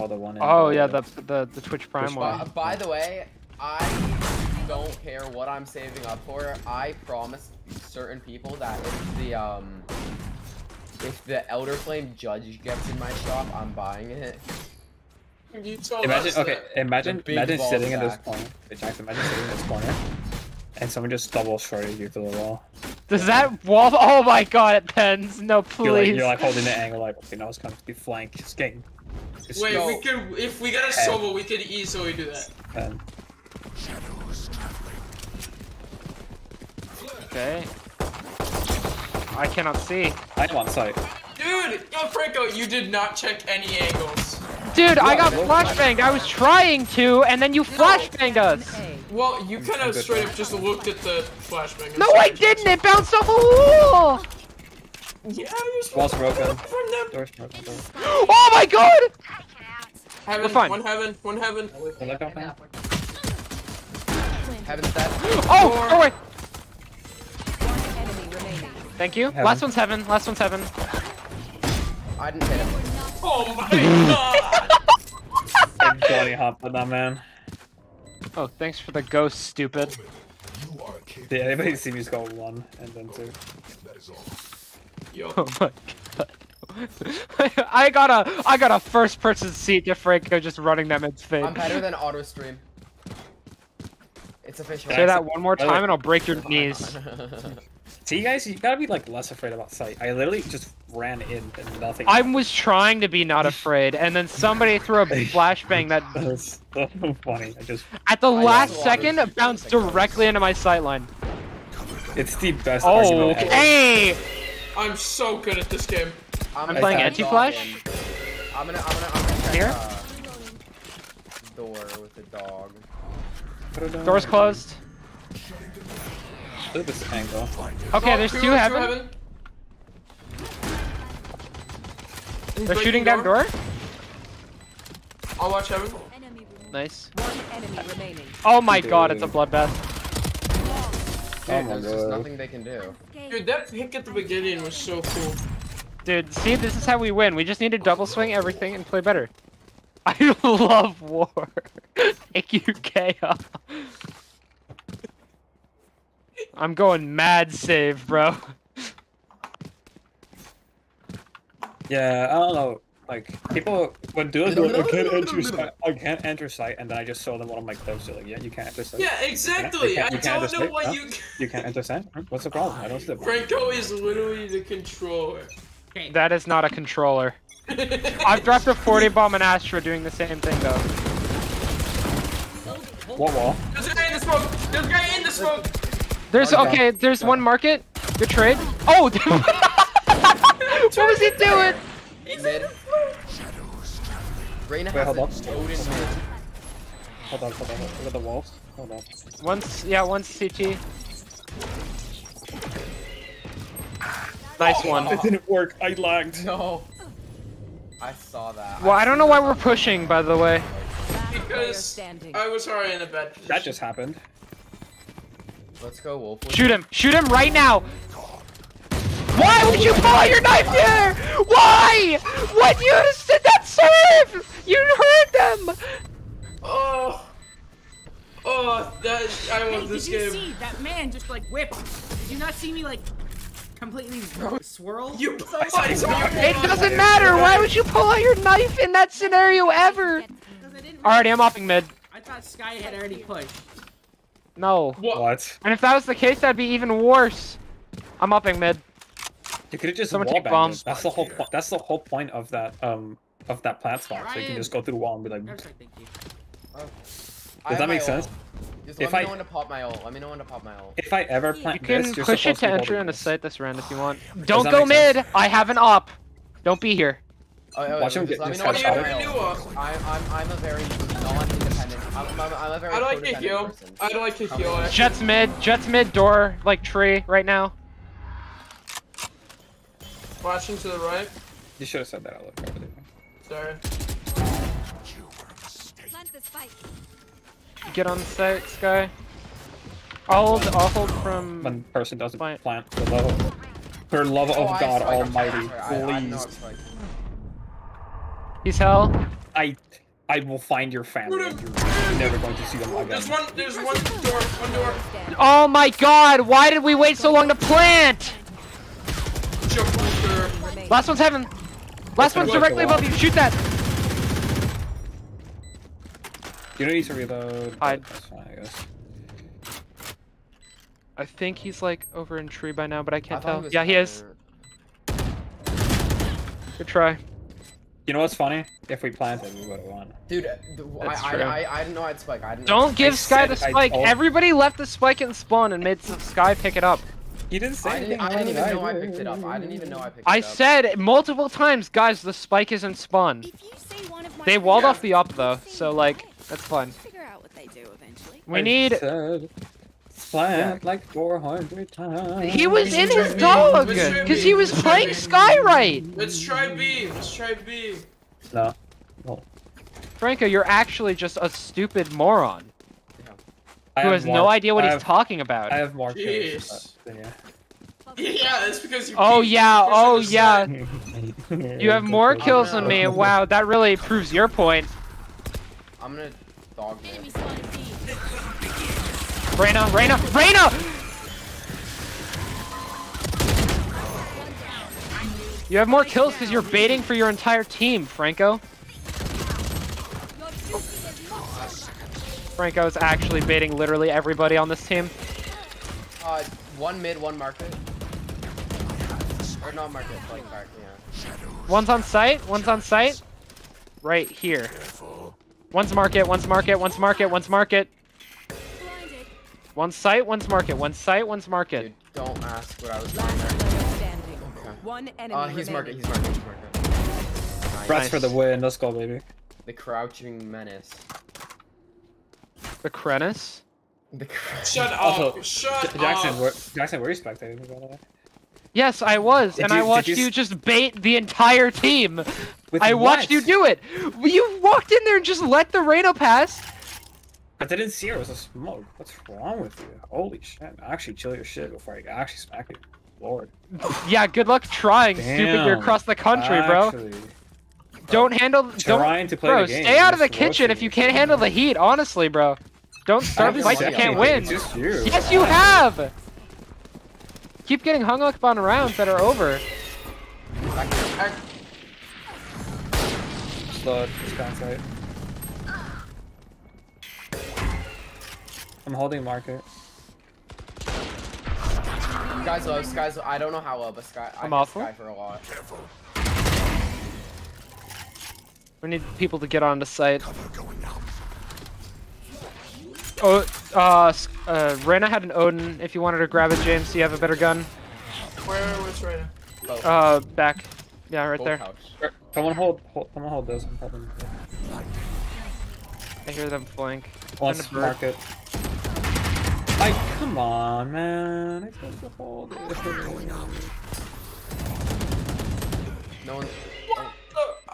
called the one. in Oh yeah, the- the the the Twitch Prime Twitch one. Prime. Uh, by the way, I don't care what I'm saving up for. I promise certain people that if the um if the Elder Flame Judge gets in my shop, I'm buying it. You Imagine, okay, that. imagine, The imagine ball sitting in this corner. Hey, Jackson, imagine sitting in this corner, and someone just double shredded you to the wall. Does that wall? Oh my god, it bends. No, You're like, please. you're like holding the angle, like, okay, now it's coming to be flank. It's getting. It's Wait, No. we could if we got a Head. shovel, we could easily do that. and Okay. I cannot see. I am on sight. Dude, yo, Franco, you did not check any angles. Dude, I got no, flashbanged. I was trying to, and then you flashbanged us. Well, you kind of straight up just looked at the flashbang. No, I didn't. It bounced off a wall. Yeah, you're supposed Wall's to broken. from them. Door's broken. Door. Oh my god. Heaven, We're fine. one heaven, one heaven. Can I look up now? Heaven's dead. Oh, oh wait. Enemy remaining. Thank you. Heaven. Last one's heaven. Last one's heaven. I didn't hit him. Oh my god! Big Johnny hop on that man. Oh, thanks for the ghost, stupid. Did anybody see me score one and then two? Yo, Oh my god. I got a I got a first person seat to Franco just running them in fade. I'm better than Otterstream. It's official. Say that one more time and I'll break your knees. See, guys, you gotta be like less afraid about sight. I literally just ran in and nothing. I was trying to be not afraid, and then somebody threw a flashbang that That's so funny. I just. at the I last second wanted to bounced directly into my sightline. It's the best Oh, argument ever. okay. I'm so good at this game. I'm, I'm playing anti-flash. I'm gonna, I'm gonna, I'm gonna check, Here? uh, door with the dog. Door's closed. Look at this angle. Okay, there's two- two heaven. They're Breaking shooting down door. I'll watch heaven. Nice. One enemy remaining. Oh my god, it's a bloodbath. Dude, Oh my there's just nothing they can do. Dude, that pick at the beginning was so cool. Dude, see, this is how we win. We just need to double swing everything and play better. I love war. Thank you, KO. I'm going mad save, bro. Yeah, I don't know. Like people would do it. they're like, I can't enter site. I can't enter site, and then I just show them one of my clips. They're like, yeah, you can't enter site. Yeah, exactly. can't- I you can't don't know understand, why huh? you. You can't enter site. What's the problem? I don't see the problem. Franco is literally the controller. That is not a controller. I've dropped a 40 bomb in Astra doing the same thing, though. What wall? There's a guy in the smoke. There's a guy in the smoke. There's, okay, there's one market. Good trade. Oh! what was he doing? Mid. Reyna Wait, has hold a on. Odin mid. Hold on, hold on. Look at the walls. Hold on. Once, yeah, once CT. Nice one. It didn't work. I lagged. No. I saw that. Well, I don't know why we're pushing, by the way. Because. I was already in a bad position. That just happened. Let's go, Wolf. Shoot him! Shoot him right now! Why would you pull out your knife there? Why? When you did that serve? You heard them! Oh. Oh, that I Hey, love this did you game. see that man just like whip? Did you not see me like completely swirl? You. It doesn't matter! Why would you pull out your knife in that scenario ever? Because Alrighty, I'm upping mid. I thought Skye had already pushed. No. What? What? And if that was the case, that'd be even worse. I'm upping mid. You could have just Someone wall take banged bombs. That's the whole. Po- that's the whole point of that. Um, of that plant spot. So you can just go through the wall and be like. I was like, thank you. I Does have that my make sense? ult. Just If let me I- know when to pop my ult. Let me know when to pop my ult. If I ever plant You can this, you're push it to be enter holding in a site this round if you want. Don't go make sense? mid! I have an op. Don't be here. Oh, oh, Watch him get me this know when headshot. to What pop do you my ever ult. do, I'm, I'm, I'm a very non-independent. I'm, I'm, I'm a very I'd like to heal. person. I'd like to heal. Jett's mid, Jett's mid door, like tree right now. Watching to the right. You should have said that out loud. probably. Sorry. Plant the spike. Get on site, Skye. I'll hold, I'll hold from. When person doesn't Plant. plant the love, for love Oh, of God. Almighty, Sorry, I- I know please. He's hell. I I will find your family. You're never going to see them again. There's one. There's one door. One door. Oh my god, why did we wait so long to plant? Jumper. Remaining. Last one's heaven. Last one's directly above you. Shoot that. You don't need to reload. but Hide. That's fine, I guess. I think he's like over in tree by now, but I I can't thought tell. was Yeah, he is. higher. Good try. You know what's funny? If we planted, we would have won. Dude, uh, I, I. I, I didn't know I'd spike. I didn't. Don't give I Skye the spike. Everybody left the spike and spawn and made Skye pick it up. You didn't say I didn't, anything. I didn't even know I picked it up. I didn't even know I picked I it up. I said multiple times, guys, the spike isn't spawn. If you say one of my They walled Yeah. off the up though, so like that's fine. Figure out what they do eventually. We I need. said Plant like 400 times. He was in his Let's try B. dog because he was playing B. Skye right. Let's try B. Let's try B. No. Oh. Franco, you're actually just a stupid moron I who have has no idea what I he's have, talking about. I have more Jeez. kills than you. Yeah, that's because you. Oh yeah, oh yeah. You have more kills than me. Wow, that really proves your point. I'm gonna dog it. Enemy spotted B. Reyna, Reyna, Reyna! You have more kills because you're baiting for your entire team, Franco. Franco is actually baiting literally everybody on this team. Uh, one mid, one market. Or not market, like back, yeah. One's on site, one's on site. Right here. One's market, one's market, one's market, one's market. Blinded. One's site, one's market, one's site, one's market. Dude, don't ask what I was doing there. Okay. One enemy Uh, he's market, he's market, he's market. Nice. Rats for the win. Let's go, baby. The crouching menace. The Krennis. The crouching. Shut up. Also, Shut Jackson, up. where, Jackson, were you spectating me, by the way? Yes, I was, Did and you- I watched you you, just bait the entire team. With I watched you do it. You walked in there and just let the Reyna pass. I didn't see her. It was a smoke. What's wrong with you? Holy shit. Actually, chill your shit before I actually smack you. Lord. Yeah, good luck trying, stupid. You're across the country, bro. Actually, Don't oh. handle. Don't, trying to play bro, the game. stay out of the just kitchen if you can't handle the heat. Honestly, bro. Don't start haven't fights you can't win. You. Yes, you have. Keep getting hung up on rounds that are over. Back here. Back- Slow it. This. I'm holding market. Guys low, Skye's low. I don't know how well, but Skye. I I'm hit awful. Skye for a lot. We need people to get onto site. Oh, uh, s- uh, Reyna had an Odin. If you wanted to grab it, James, do you have a better gun? Where? Where's right now? Uh, back. Yeah, right Both there. couch. Er, Someone hold, hold someone hold those. I'm holding. I hear them flank. One Send a bird. market. Like, come on, man. I supposed to hold it. No one.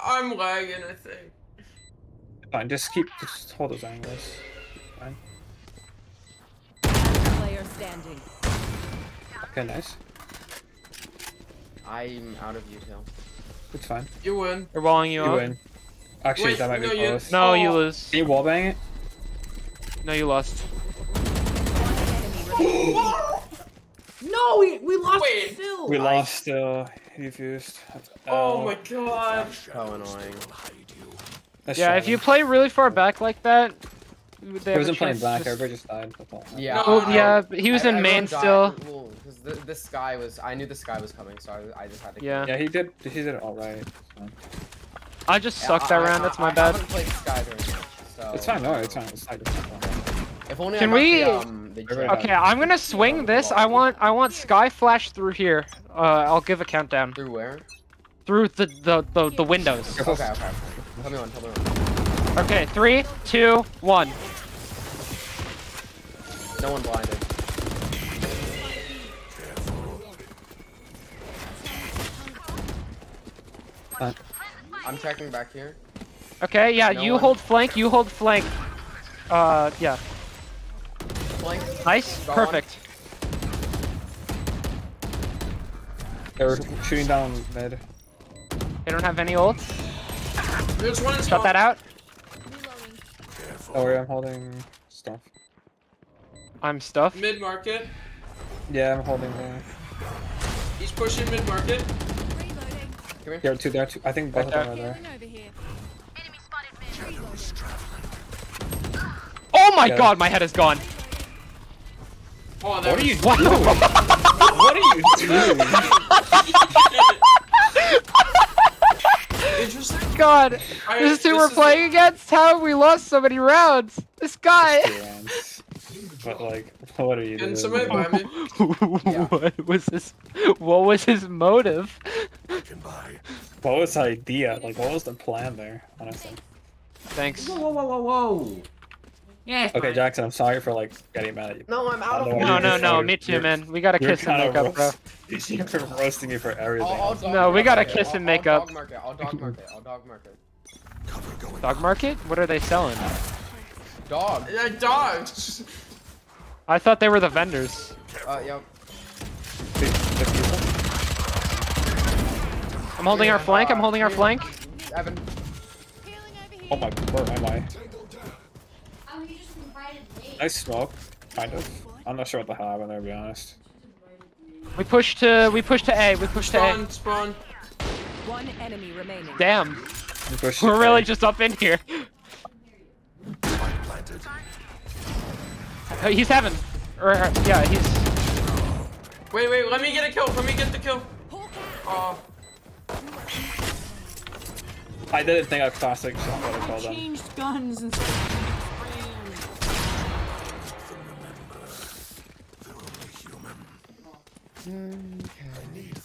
What? the- I'm lagging. I think. Fine, just keep, just hold those angles. Fine. Player standing. Okay, nice. I'm out of util. It's fine. You win. They're walling you, You up. win. Actually, Wait, that might no, be you- close. No, you lose. Can you wallbang it? No, you lost. One enemy remaining. No, we, we lost Wait. Phil. We lost still. He fused. Oh my god. So annoying. That's Yeah, if you play really far back like that, they He wasn't playing black, just- everybody just died. Yeah. No, Oh I- yeah, but he was in Everyone main died- still. Well, because the, this guy was. I knew this guy was coming, so I, I just had to. Yeah. Yeah, he did. He did it all right. so. I just Yeah, sucked I- that I- round. That's my I bad. played this very much, so. It's fine. No, it's fine. It's fine. It's fine. If only Can I we- The, um, the Okay, I'm gonna swing this. I want I want Skye Flash through here. Uh, I'll give a countdown. Through where? Through the the the, the windows. Okay, okay. okay. Tell me one. Tell me one. Okay, three, two, one. No one blinded. Fine. I'm checking back here. Okay, yeah, No you one. hold flank. You hold flank. Uh, yeah, Flank. nice, Go perfect. They were shooting down mid. They don't have any ult. There's one Shut spawn. that out. Reloading. Oh, worry, I'm holding stuff. I'm stuff. Mid market. Yeah, I'm holding there. He's pushing mid market. Reloading. There are two there, two. I think both Right of them are there. Over here. Oh my Yeah. god, my head is gone. Oh, What are you What? doing? what are you doing? Interesting. God, I- this is who this we're is- playing against. How have we lost so many rounds? This guy. But like, what are you doing? Can somebody buy me? what was his? What was his motive? What was the idea? Like, what was the plan there? Honestly. Thanks. Whoa, whoa, whoa, whoa, whoa. Yeah. Okay, fine. Jackson, I'm sorry for like getting mad at you. No, I'm out of I don't No, no, no, doing. me too, You're- man. We gotta kiss and make up, bro. roast- You're roasting me for everything. I'll, I'll No, we gotta it. kiss I'll- and make I'll up. Dog market. I'll dog market. I'll dog market. Dog market? What are they selling? Dog. Yeah, dogs. I thought they were the vendors. Uh, yep. I'm holding our flank. I'm holding our flank. Evan. Oh my, where am I? Nice smoke, kind of. I'm not sure what the hell happened there, to be honest. We push to. We push to A. We push to A. Spawn, spawn. One enemy remaining. Damn. We pushed We're really there. just up in here. Oh, he's heaven. Or uh, yeah, he's. Wait, wait, let me get a kill. Let me get the kill. Oh, I didn't think a classic shot would have I called them. changed guns and of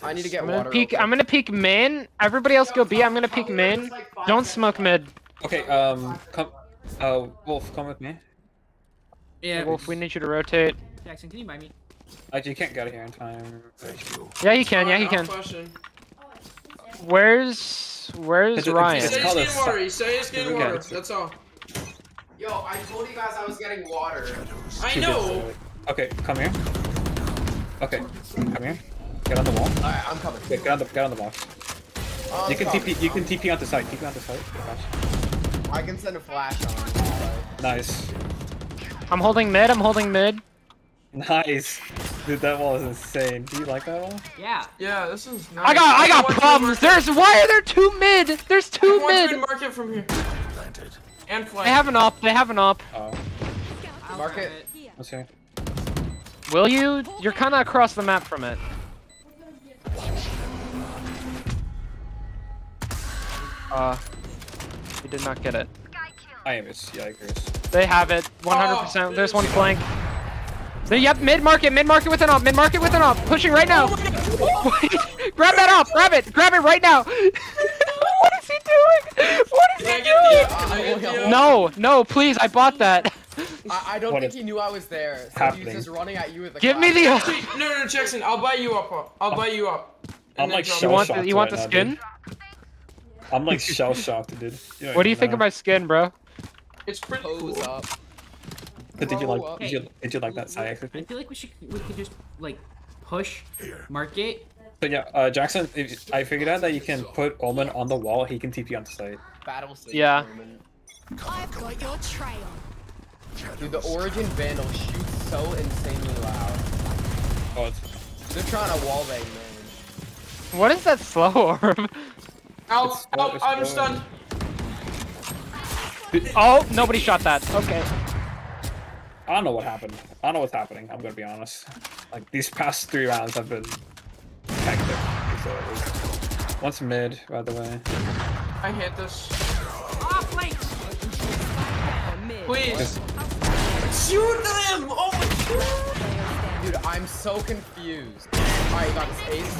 I need to get I'm water. gonna peek. I'm gonna peek main. Everybody else go B. I'm gonna peek main. Don't smoke mid. Okay, um, come, uh, Wolf, come with me. Yeah, Wolf, we need you to rotate. Jackson, can you buy me? Actually, you can't get here in time. Yeah, you can. Yeah, you can. Where's Where's It's- it's- Ryan? said he's called a getting water. He said he's getting Okay. water. That's all. Yo, I told you guys I was getting water. I know. Okay, come here. Okay, come here. Get on the wall. Alright, I'm coming. Okay, get on the get on the box. I'm You can coming. TP. You can TP on the site. TP on the site. Gosh. I can send a flash on. Nice, I'm holding mid. I'm holding mid. nice. Dude, that wall is insane. Do you like that wall? Yeah. Yeah, this is. Nice. I got I got problems. There's why are there two mid? There's two One's mid. mid-market from here. Planted. And flank. They have an op. They have an op. Oh, I'll Mark grab it. Here. let's see. Will you? You're kind of across the map from it. Uh, you did not get it. I am. It's yikers. They have it. 100%. There's one flank. They, yep, mid market, mid market with an op, mid market with an op. Pushing right now. grab that op, grab it, grab it right now. what is he doing? What is he doing? Can I get the? No, no, please, I bought that. I, I don't What think he knew I was there. So he happening? was just running at you with the Give me the. Actually, no, no, Jackson. I'll buy you up. I'll buy you up. I'm And then like drop You shell want shocked the, you want the right now, skin? dude. I'm like shell shocked, dude. don't What do you even think know. of my skin, bro? It's pretty Pose cool. up. Did you like? up. Did you, did you like that side I feel like we should we could just like push, market. So yeah, uh, Jackson, if, I figured out that you can put Omen on the wall. He can TP on the site. Battle stage Yeah. I've got your trail. Dude, the Origin Vandal shoots so insanely loud. Oh, it's, They're trying to wallbang, man. What is that slow orb? Ow, It's- ow, it's I'm going. stunned. Oh, nobody shot that. Okay. I don't know what happened. I don't know what's happening. I'm gonna be honest. Like these past three rounds have been hectic. So it was... One's mid, by the way. I hate this. Ah, flank. Mid. Please. Shoot them! Oh my god! Dude, I'm so confused. Alright, got this ace.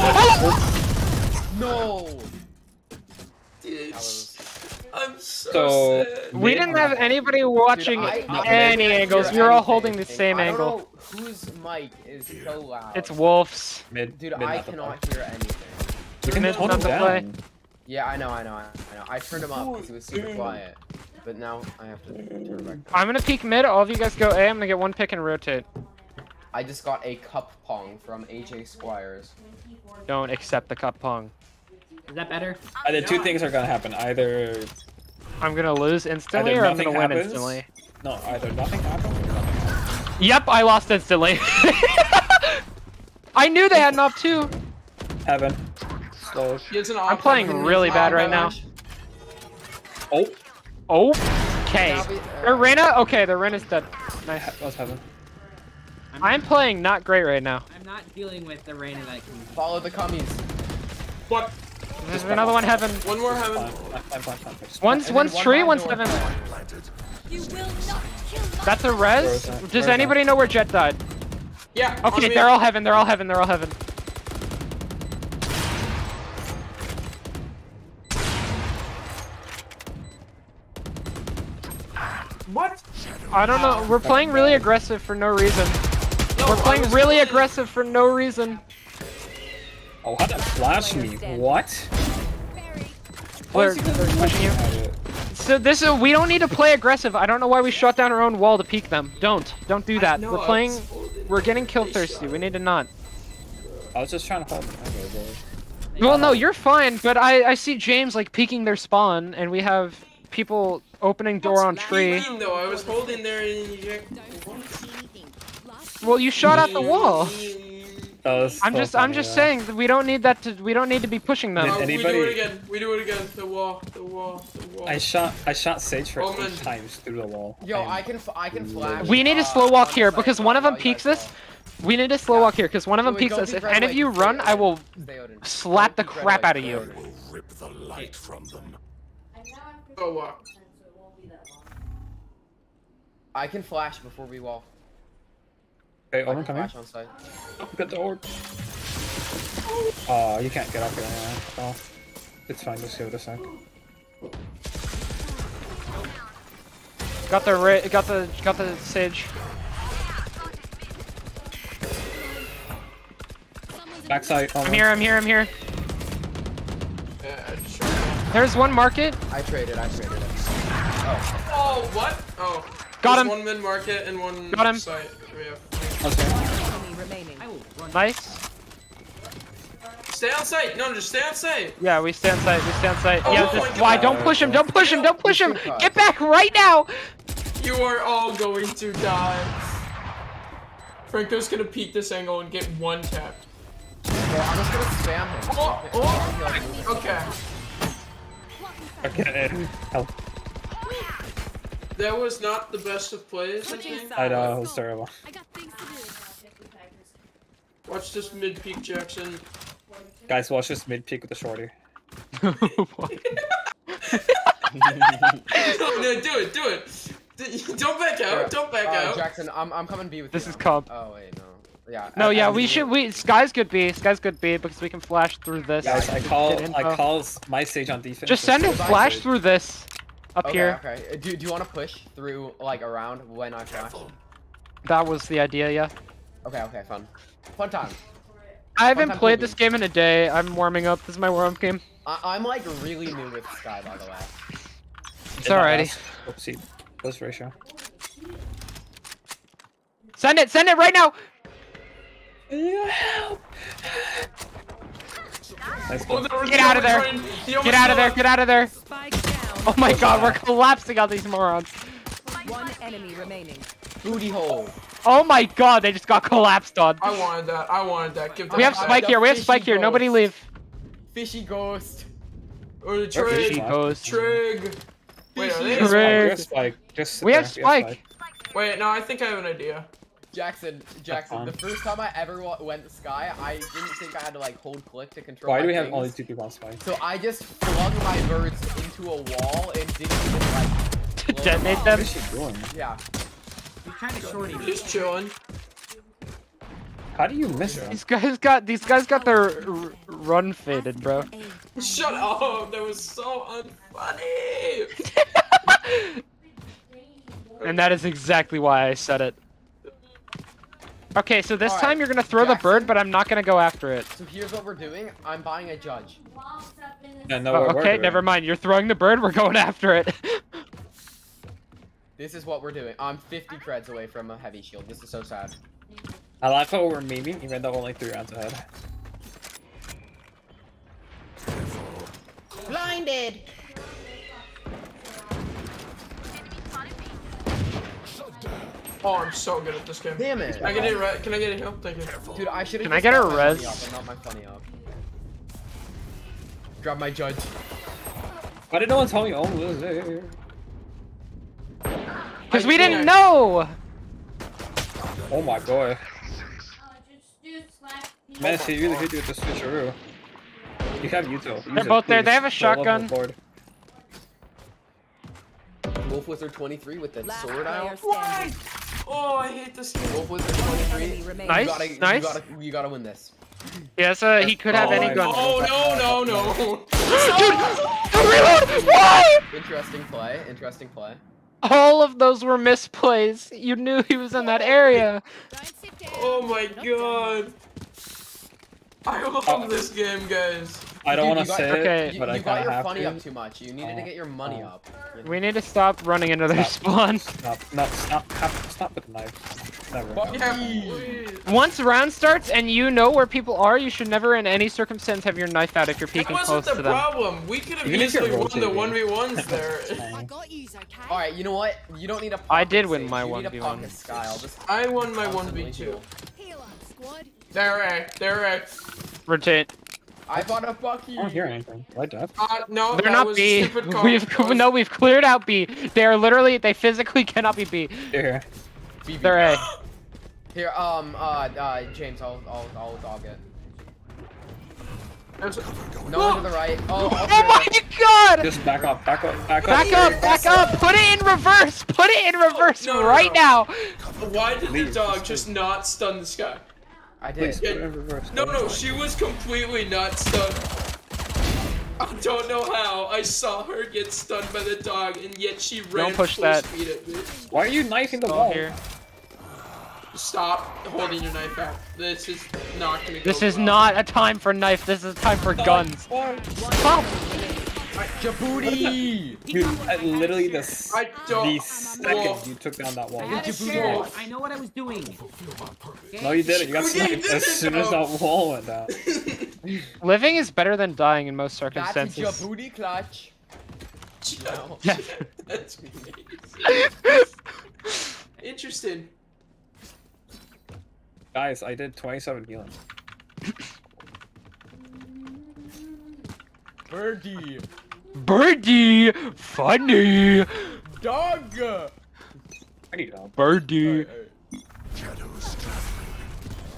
Oh! No! Dude, was... I'm so, So- sad. We didn't have anybody watching Dude, I- I any can't angles. hear We were all holding the same I don't angle. know whose mic is so loud. It's Wolf's. Mid. Dude, mid I cannot play. hear anything. You can Mid not him down. play. Yeah, I know, I know, I know. I turned him up because he was super quiet. But now I have to turn back. I'm gonna peek mid. All of you guys go A. I'm gonna get one pick and rotate. I just got a cup pong from AJ Squires. Don't accept the cup pong. Is that better? Uh, either two things are gonna happen. Either I'm gonna lose instantly or I'm gonna win instantly. no, either nothing happens or nothing happens. Yep, I lost instantly. I knew they had an op too. Heaven. Slow. He has an I'm playing really bad right now. Oh, Okay. Now we- uh, Their Reyna? Okay, their Reyna's dead. Nice. that was heaven. I'm, I'm playing not great right now. I'm not dealing with the rain that can. Follow the commies. What? There's another one heaven. One more heaven. One's one's one tree, behind one's heaven. You will not kill That's a res. Where is that? Where Does anybody know where Jett died? Yeah. Okay, they're all heaven. They're all heaven. They're all heaven. What? I don't know. We're playing really aggressive for no reason. We're playing really aggressive for no reason. Oh, how that flash me? What? They're, they're pushing you. So this is we don't need to play aggressive. I don't know why we shut down our own wall to peek them. Don't. Don't do that. We're playing we're getting kill thirsty. We need to not. I was just trying to hold. Okay, boy. Well, no, you're fine, but I I see James like peeking their spawn and we have people opening door on What do tree. you mean, though? I was holding there and you Well, you shot at the wall. That I'm just I'm just saying that we don't need that to we don't need to be pushing them. Did Oh, we do it again. We do it again. The wall. The wall. The wall. I shot I shot Sage for Omen. eight times through the wall. Yo, I'm- I can f- I can flash. We need to uh, slow walk on here because one of them you peeks us. We need to slow walk here because one of them Wait, peeks us. If any of you run, I will slap the Don't peek Red crap out of you. will rip the light from them. Oh, walk. I can flash before we walk. Okay, I Omen, can come here. flash on site. Get the orb. Oh, you can't get up here anyway. Oh, it's fine. Just give it a sec. Got the ra- got the got the sage. Backside. Omen. I'm here. I'm here. I'm here. Yeah, sure. There's one market. I traded. I traded it. Oh, what? Oh. Got There's him. One mid market and one Got him. site. We have. Okay. enemy remaining. I will run. Nice. Stay on site. No, just stay on site. Yeah, we stand sight. We stand sight. Oh yeah, my just God. why? Don't push him. Don't push him. Don't push him. Get back right now. You are all going to die. Franco's gonna peek this angle and get one tapped. Bro, I'm just gonna spam him. Oh, oh. Okay. Okay. Help. That was not the best of plays, I think. I know. It was terrible. I got things to do. Watch this mid peak, Jackson. Guys, watch this mid peak with the shorty. no, no, do it, do it. Don't back out. Don't back Uh, out. Jackson, I'm I'm coming B with This you is now. comp. Oh wait, no. Yeah. No, I- yeah, I'm we B. should. We Skye's good B. Skye's good B because we can flash through this. Guys, I call. I call my Sage on defense. Just send a flash through this. Up Okay, here. okay. Uh, Do, do you want to push through like around when I crash? That was the idea. Yeah. Okay, okay, fun. Fun time. I haven't Sometime played we'll this game in a day. I'm warming up. This is my warm up game. I, I'm like really new with Skye, by the way. It's alrighty. Oopsie. Close ratio. Send it. Send it right now. Nice Oh, go. there was Get out of there. Get out of there. Get out of there. Spike down. Oh my god, we're collapsing on these morons. One enemy remaining. Booty hole. Oh my god, they just got collapsed on. I wanted that. I wanted that. Give We have Spike back. here. We have fishy Spike here. Nobody leave. Fishy ghost. Or the Where is trig. she? goes. Trig. Wait, are they? Trig. Spike, just Spike. Just sit We have Spike. Wait, no, I think I have an idea. Jackson, Jackson, the first time I ever went to Skye, I didn't think I had to like hold click to control Why do we have things. only two people on Spike? So I just flung my birds into a wall and didn't even like blow Detonate up. them. What is she doing? Yeah. He's trying to shorty me. Just chilling. How do you miss them? These guys got these guys got their r- run faded, bro. Shut up. That was so unfunny. And that is exactly why I said it. Okay, so this Alright, time you're gonna throw the bird, but I'm not gonna go after it. So here's what we're doing. I'm buying a judge. Yeah, no, Oh, we're- we're okay, never mind. You're throwing the bird. We're going after it. This is what we're doing. I'm 50 creds away from a heavy shield. This is so sad. I like how we're memeing, even though we're only three rounds ahead. Blinded. Oh, I'm so good at this game. Damn it. I can get a re- Can I get a heal? Thank you. Dude, I should have Can I get a res? Up not my funny up. Grab my judge. Why did no one tell me? Oh, this is there. Because we didn't can't. know! Oh my god. Man, my see, you really God. hit you with the switcheroo. You have Yuto. Use They're it, both there, they have a Roll up on shotgun. the board. Wolf Wizard 23 with that Last sword player out. standing. Oh, I hate this game. Wolf Wizard Enemy 23. Nice, You gotta, you nice. gotta, you gotta win this. Yes, uh, he could have Oh, any I- gun. Oh no no no! Dude, Reload! Why? Interesting play. Interesting play. All of those were misplays. You knew he was in that area. Oh my god! I love this game, guys. I don't want to got- say okay, it, You, but I you got kind of your have funny to. up too much. You needed to Oh, get your money oh. up. We need to stop running into their spawn. Stop, no, stop, have, stop with the knife. Never. Yeah, Once round starts and you know where people are, you should never in any circumstance have your knife out if you're That peeking wasn't close the to them. problem. We could have Even if you're easily won the 1v1s there. I got yous, okay? All right, you know what? You don't need a. I pocket did win my you need a 1v1. sky. I'll just I won my 1v2. heal. Heal up, squad. There, eh, eh. Rotate. I bought a Bucky. I don't hear anything. Right, Death? Uh, no, They're that not was B. stupid. We've That was- no, we've cleared out B. They are literally, they physically cannot be B. Here. BB. They're A. Here, um, uh, uh, James, I'll, I'll, I'll dog it. There's- No one to the right. Oh, Oh my god! Just back up, back up, back up. Back up, back up! Put it in reverse! Put it in reverse No, no, right no. now! Why did the dog just just not stun this guy? It. I did. put it in reverse. No, no, she was completely not stunned. I don't know how. I saw her get stunned by the dog, and yet she ran push full that. speed at me. Why are you knifing the Ball wall? here. Stop holding your knife out. This is not gonna go This is well. not a time for knife, this is a time for guns. Stop! Jabooty! Dude, at literally the, s- I don't. the second Wolf. you took down that wall. I Jabooty. shield. I know what I was doing. No, you didn't. You got You sniped as soon as that wall went down. Living is better than dying in most circumstances. That's circumstances. Jabooty clutch. No. That's amazing. Interesting. Guys, I did 27 healing. Birdie. Birdie! Funny! Dog! I need help. Birdie! Shadows traveling.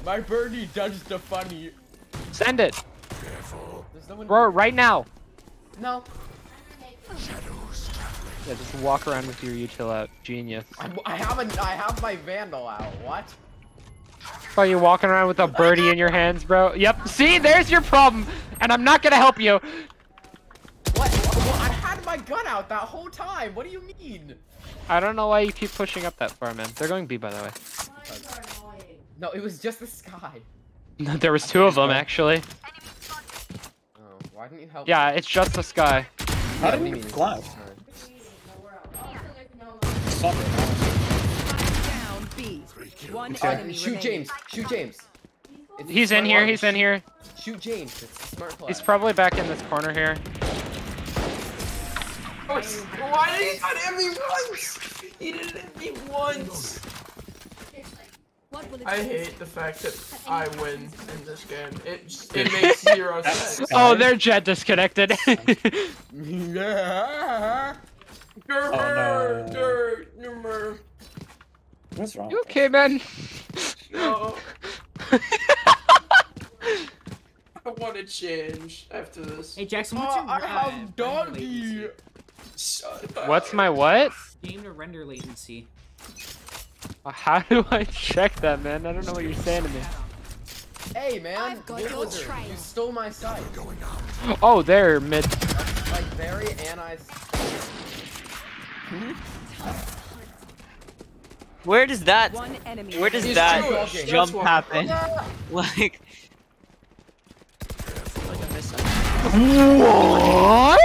My birdie does the funny. Send it! Careful. There's no one. Bro, right now! No. Yeah, just walk around with your util out. Genius. I'm, I haven't. I have my vandal out. What? Oh, you're walking around with a birdie in your hands, bro? Yep. See, there's your problem, and I'm not gonna help you. What? Well, I had my gun out that whole time. What do you mean? I don't know why you keep pushing up that far, man. They're going B, by the way. No, it was just the sky. there was two of them, actually. Oh, why didn't you help? Yeah, it's just the sky. How did what do we you mean? glass? Stop it. Down B. One enemy Uh, shoot. James. Shoot James. It's He's in here, play. he's in here. Shoot James. It's smart play. He's probably back in this corner here. Why did he not hit me once? He didn't hit me once. What will it I hate the fact that I win in this game. It it makes zero sense. Oh, their Jett disconnected. yeah. Grr, Oh, no. grr, grr, What's wrong? you okay, man? No. I want to change after this. Hey Jackson, what's Oh, what's your I uh, have render doggy. Latency? Shut up. What's my what? Game to render latency. Uh, how do I check that, man? I don't know what you're saying to me. Hey man, I've got Wolf your Wizard, you stole my sight. Oh, they're mid. Like very anti. Hmm? Where does that One enemy. where does He's that Jewish, jump why. happen? Yeah. Like What?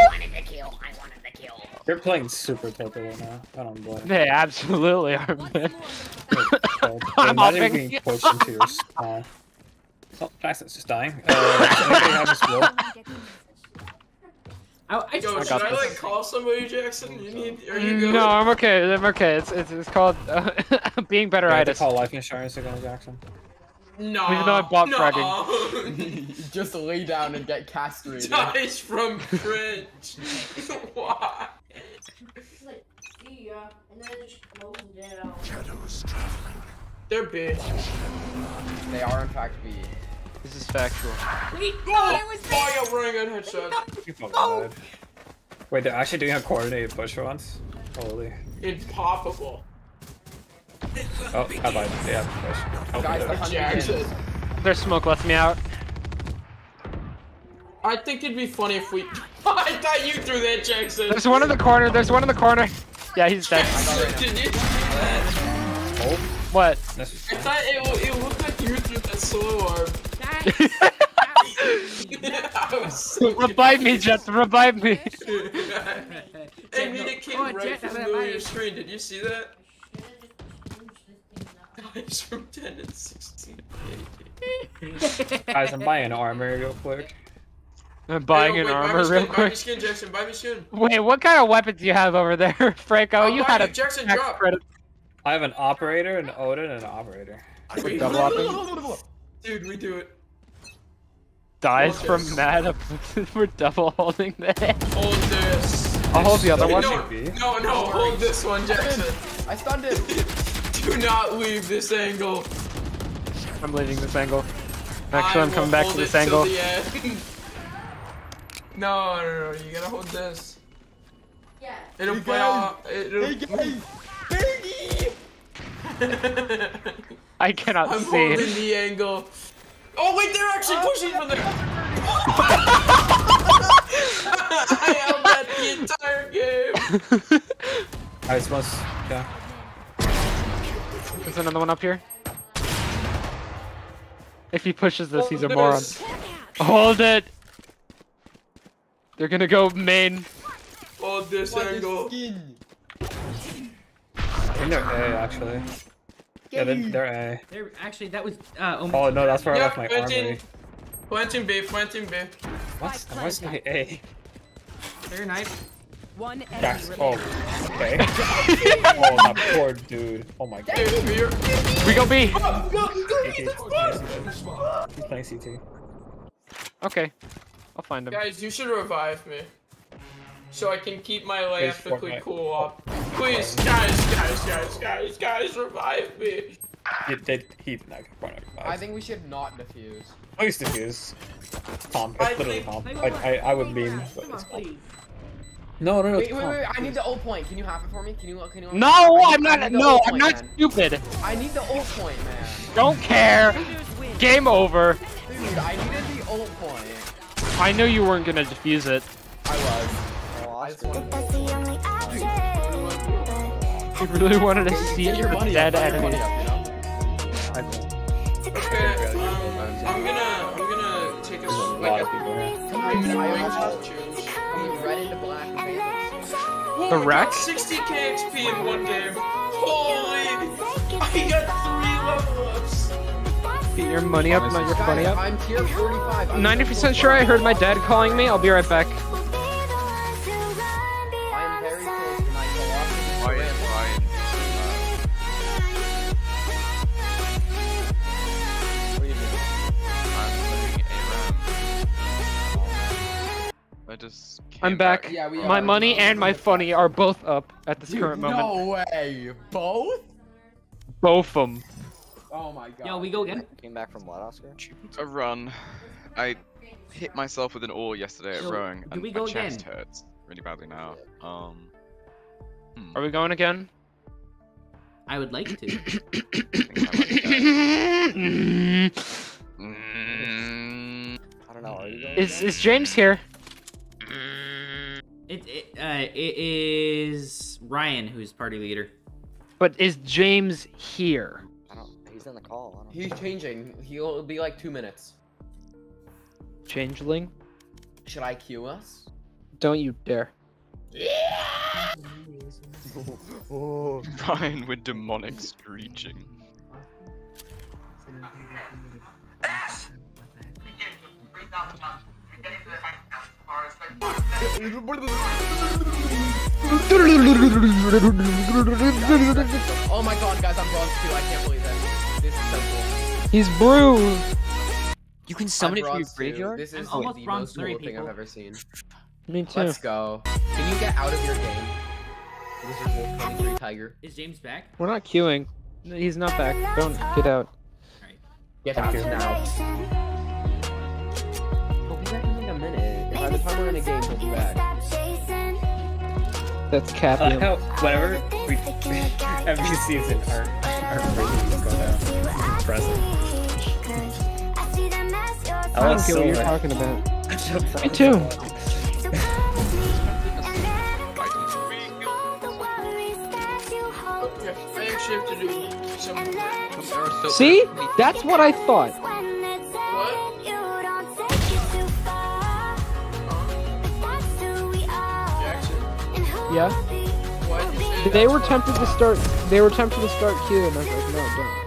They're playing super Toto right now. I don't blame. They absolutely are, man. So, I'm imagine hopping. being pushed into your spawn. Oh, Jackson's just dying. Uh, have? I I, I Yo, just should got I like call somebody, Jackson? You need? Are you good? No, I'm okay. I'm okay. It's it's, it's called uh, being better I have to itis. call life insurance again, Jackson. No. Even though I bought no. fragging. Just lay down and get castrated. Dies from cringe. Why? Like, see ya, and then it just closes down. Shadows traveling. They're big. They are in fact B. This is factual. Wait, no, Oh, it was me. oh, yeah, running on headshot. You fucking. Wait, they're actually doing a coordinated push once? Holy. Impossible. Oh, I lied. Yeah, push. Oh, Guys, the no. honey Jackson. There's smoke left me out. I think it'd be funny if we. I thought you threw that, Jackson. There's one in the corner. There's one in the corner. Yeah, he's dead. Jackson, did you see that? Oh, What? I thought it, it looked like you threw that solo arm. I was so Revive me, Jets. Revive me. I mean, it came Oh, right Jett, from the I'm middle of your alive. screen. Did you see that? Should've just changed this thing up. Guys from 10 and 16. Guys, I'm buying armor real quick. I'm buying Hey, an yo, wait, buy me armor skin, real Buy me quick. skin, Jackson. Buy me skin. Wait, what kind of weapons do you have over there, Franco? I'll you had you. a Jackson, drop. credit. I have an operator, an Odin, and an operator. Wait, double upping? Dude, we do it. Dies Hold from this. mad. We're double holding that. Hold this. I'll hold the other Wait, one. No, no, no, hold this one, Jackson. I stunned him. Do not leave this angle. I'm leaving this angle. Actually, I I'm coming back to this it till angle. The end. no, no, no, you gotta hold this. Yeah. It'll Hey, play guys. off. It'll... Hey guys! Biggie! I cannot I'm see. holding the angle. Oh wait, they're actually oh, pushing from there. I held that the entire game. Guys, must. Yeah. There's another one up here. If he pushes this, he's a Hold moron. Hold it. They're gonna go main. Hold this angle. Skin. I think they're A, actually. Yeah, they're, they're A. There, actually, that was uh. Um, Oh, no, that's where I left my planting, armory. planting B, planting B. What? Why is my A? Very nice. One enemy Jax. remaining. Oh, okay. oh, that poor dude. Oh my god. Dude, we're- We go B. He's playing CT. Okay. I'll find him. Guys, you should revive me. So I can keep my life quickly cool up. Please, guys, guys, guys, guys, guys, revive me. He did. He did not get point I think we should not defuse. Please defuse. Comp. I It's literally think- comp. Wait, I, I, I would beam, but Come on, it's comp. please. No, no, no. Wait, it's wait, wait, I need the ult point. Can you have it for me? Can you, can you? No, I I'm not. No, ult I'm point, not man. stupid. I need the ult point, man. Don't care. Game over. Dude, I needed the ult point. I know you weren't gonna defuse it. I was. I just wanted You really wanted to see Get your your money dead up, get your money enemy. up, you know? Okay, I'm gonna, I'm gonna take a, There's a like lot a of people here. I mean, I quick almost change. I red into black and Vandals. The wreck? 60k XP in one game. Holy! I got three level ups. Get your money up, not your funny up. I'm tier 45. 90% sure I heard my dad calling me. I'll be right back. I am very close to my Colossus. Ryan, Ryan. What do you mean? I'm playing ARAM. I just I'm back. Yeah, My money and my funny are both up at this Dude, current moment. No way. Both? Both of them. Oh my god. Yo, we go again. Came back from what, Oscar? A run. I hit myself with an oar yesterday at rowing, do and we my go chest again? hurts really badly now. Um. hmm, Are we going again? I would like to. I I might be dead. I don't know. Are you going? is is James here? It, it, uh, it is Ryan who's party leader. But is James here? I don't. He's in the call. I don't. He's changing. He'll be like two minutes. Changeling? Should I queue us? Don't you dare. Oh, Ryan with demonic screeching. Oh my god, guys, I'm bronze too. I can't believe it. He's bruised. You can summon it from your bronze too. graveyard? This is almost the bronze most three, cool thing I've ever seen. Me too. Let's go. Can you get out of your game? Wizard Wolf 23 Tiger. Is James back? We're not queuing. He's not back. Don't get out. Get out now. He'll be back in like a minute. By the time we're in a game, he'll be back. That's I Cappy. Uh, whatever we every season our our ratings go down. It's impressive. I I don't like get what you're talking about. Me too. I actually have to do some. See? That's what I thought. What? Yeah. why did you say They were tempted to start. They were tempted to start Q, and I was like, no, don't.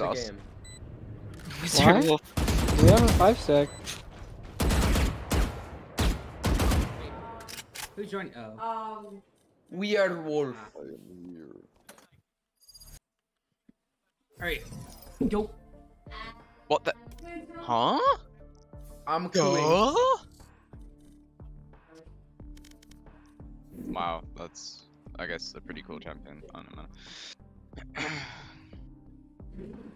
Wizard Wolf, leave the Sauce. game. We have a five sec. Who's joining? Oh. Um, are Wolf. Alright. Go. What the? Huh? I'm queuing. Huh? Wow, that's I guess a pretty cool champion. I don't know.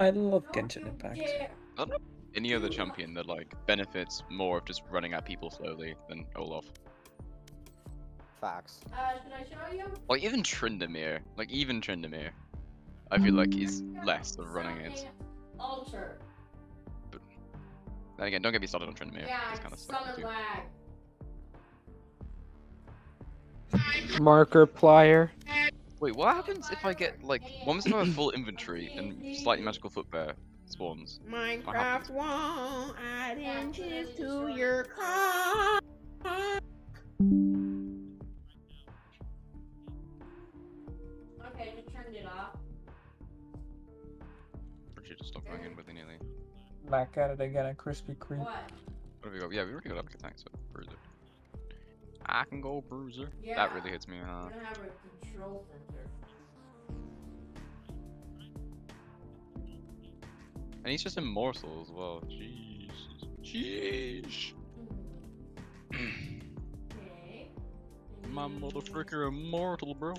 I love Genshin Impact. I don't know any other champion that like benefits more of just running at people slowly than Olaf. Facts. uh, should I show you? Like even Tryndamere, like even Tryndamere, I feel like is less of running it. Altar. Then again, don't get me started on Tryndamere. Yeah, It's kind of summon too. lag. Markiplier. Wait, what happens if I get like what happens if I have full inventory and slightly magical footwear spawns? What happens? won't add inches to your car. Okay, just turned it off. Or should just stop going in with nearly. Back at it again at Krispy Kreme. What? What have we got? Yeah, we already got upgrade thanks, so bruiser. I can go bruiser. Yeah. That really hits me, huh? We're gonna have a control center. And he's just immortal as well. Jeez. Jeez. Okay. My motherfucker immortal, bro.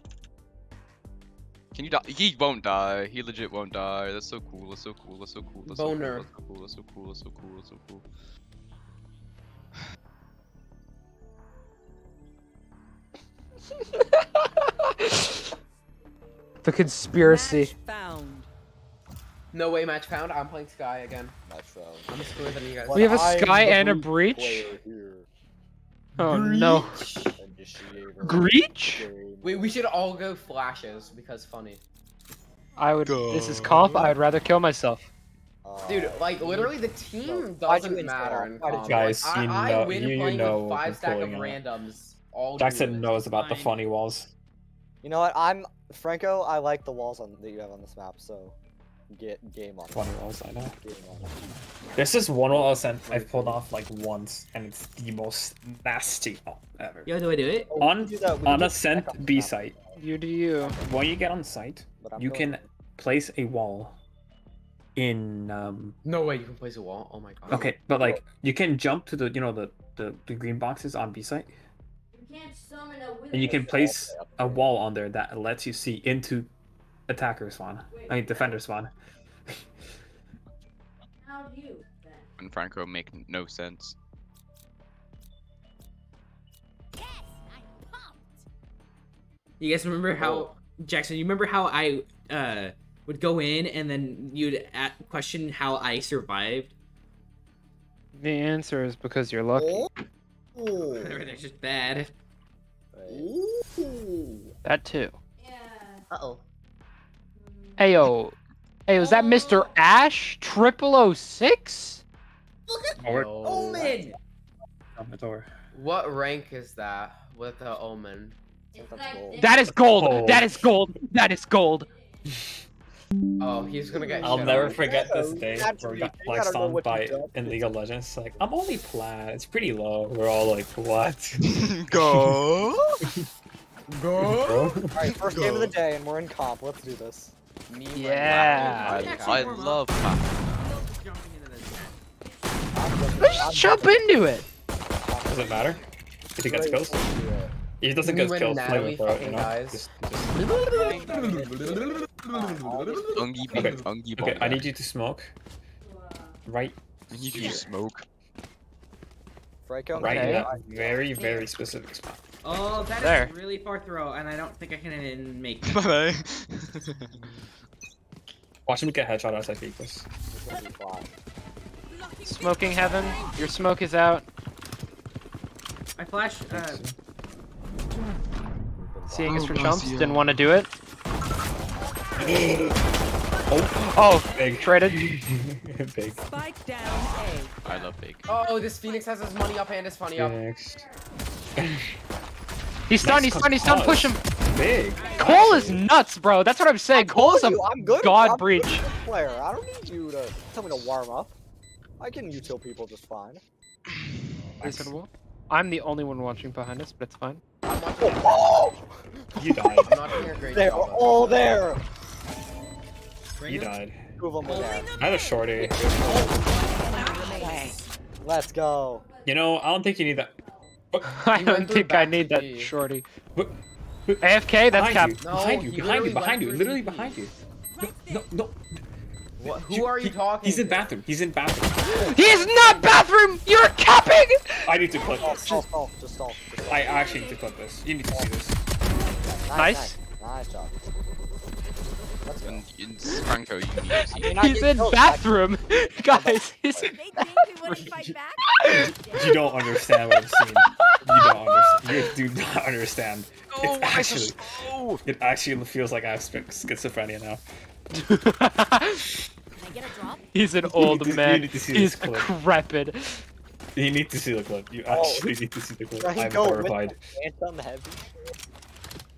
Can you die? He won't die. He legit won't die. That's so cool. That's so cool. That's so cool. That's so cool. Boner. That's so cool. That's so cool. That's so cool. That's so cool. The conspiracy. Found. No way, match found. I'm playing Skye again. Match found. I'm screwed than you guys. We have a Skye and a breach. player here. Oh no. Initiator. Greach? Game. We, we should all go flashes because funny. I would. This is comp. I'd rather kill myself. Dude, like literally the team doesn't install? matter in comp. Guys, like, I, you I know- win you- you playing know with five I'm stack of randoms. All Jackson knows about the funny walls. You know what? I'm Franco. I like the walls on that you have on this map. So get game on. it. Funny walls, I know. Game on. it. There's this one wall ascent I've pulled off like once, and it's the most nasty ever. Yo, do I do it? Oh, On can do that- we can on ascent on B site, You do you. when you get on site, you going- can place a wall in um No way you can place a wall. Oh my god. okay, but like you can jump to the you know the the, the green boxes on B site, and you can place a wall on there that lets you see into attacker spawn. I mean defender spawn. How do you then? And Franco make no sense. You guys remember how Jackson, you remember how I uh would go in and then you'd at question how I survived? The answer is because you're lucky. It's just bad. That too. Uh oh. Ayo. Hey, was that Mr. Ash? Triple O six? Or No. on the door. What rank is that with the omen? That is gold. Oh. That is gold. That is gold. Oh, he's gonna get. I'll never on. forget this day gotta where we got flexed on by in League of Legends. Like, I'm only plat. It's pretty low. We're all like, what? Go. Bro? Alright, first game of the day, and we're in comp. Let's do this. Me, my Yeah. I, I love that. Jumping into this. I'm just- Let's just jump into it. Does it matter? If he gets straight kills? into it. If he doesn't get when kills, Natalie flamethrower, you fucking know? Just- just- Ungy Okay. big, ungy Okay, I need you to smoke. Right, I need you to smoke. Right in Okay. that very, very specific spot. Oh, that is There. a really far throw, and I don't think I can even make it. Bye bye. Watch him get headshot as I peek this. It's gonna be fly. Smoking heaven. Your smoke is out. I flash. Uh, Seeing as Oh, for chumps. Didn't want to do it. Oh, Oh, big. traded. big. Spike down A. I love big. Oh, this Phoenix has his money up and his funny up. Next. He's stunned. He's stunned. He's stunned. Push him. Big. Cole is nuts, bro. That's what I'm saying. Cole is a You, I'm good. god I'm breach. good player. I don't need you to tell me to warm up. I can util people just fine. Reasonable. I'm the only one watching behind us, but it's fine. I'm not doing, You died. I'm not doing great They job. are all there. You died. Two of them were there. I had a shorty. Let's go. You know, I don't think you need that. I don't think I need that shorty. But- AFK, that's cap. behind you, No, behind you, behind you, literally behind you, literally behind you. No, no, no. What, who are you He- talking He's in to? bathroom. He's in bathroom. He is not bathroom! You're capping! I need to clip this. stall, stall, just stall. Just stall. I actually need to clip this. You need to see this. Nice. Nice. Nice job. Let's go. In, in Franco, you need to see. You're He's in killed. bathroom! Guys, he's They think we wouldn't fight back? You don't understand what I've seen. You don't understand. You do not understand. It's actually, it actually feels like I have schi- schizophrenia now. Can I get a drop? he's an old to- man. need to He's this clip. decrepit. You need to see the clip. You Oh. actually need to see the clip. I'm go with horrified.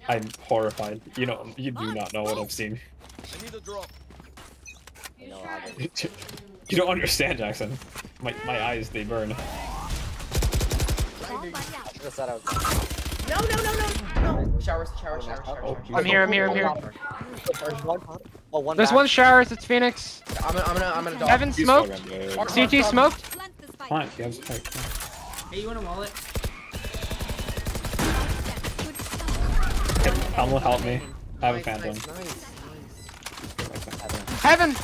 Anthem heavy. I'm horrified. You know, you do not know what I've seen. I need a drop. You know, You don't understand, Jackson. My my eyes they burn. All buddy out. I should have said I was. No, no, no, no, no. Shower, shower, shower, shower, Oh. I'm here, I'm here, I'm here. There's one. Oh, one There's one showers, it's Phoenix. I'm gonna, I'm gonna, I'm gonna dog. Heaven smoked. CT smoked. Plant the spike. Fine, he has hey, you want a wallet? Stuff. Yep, Helm will help me. I have a Nice, phantom. nice. Heaven!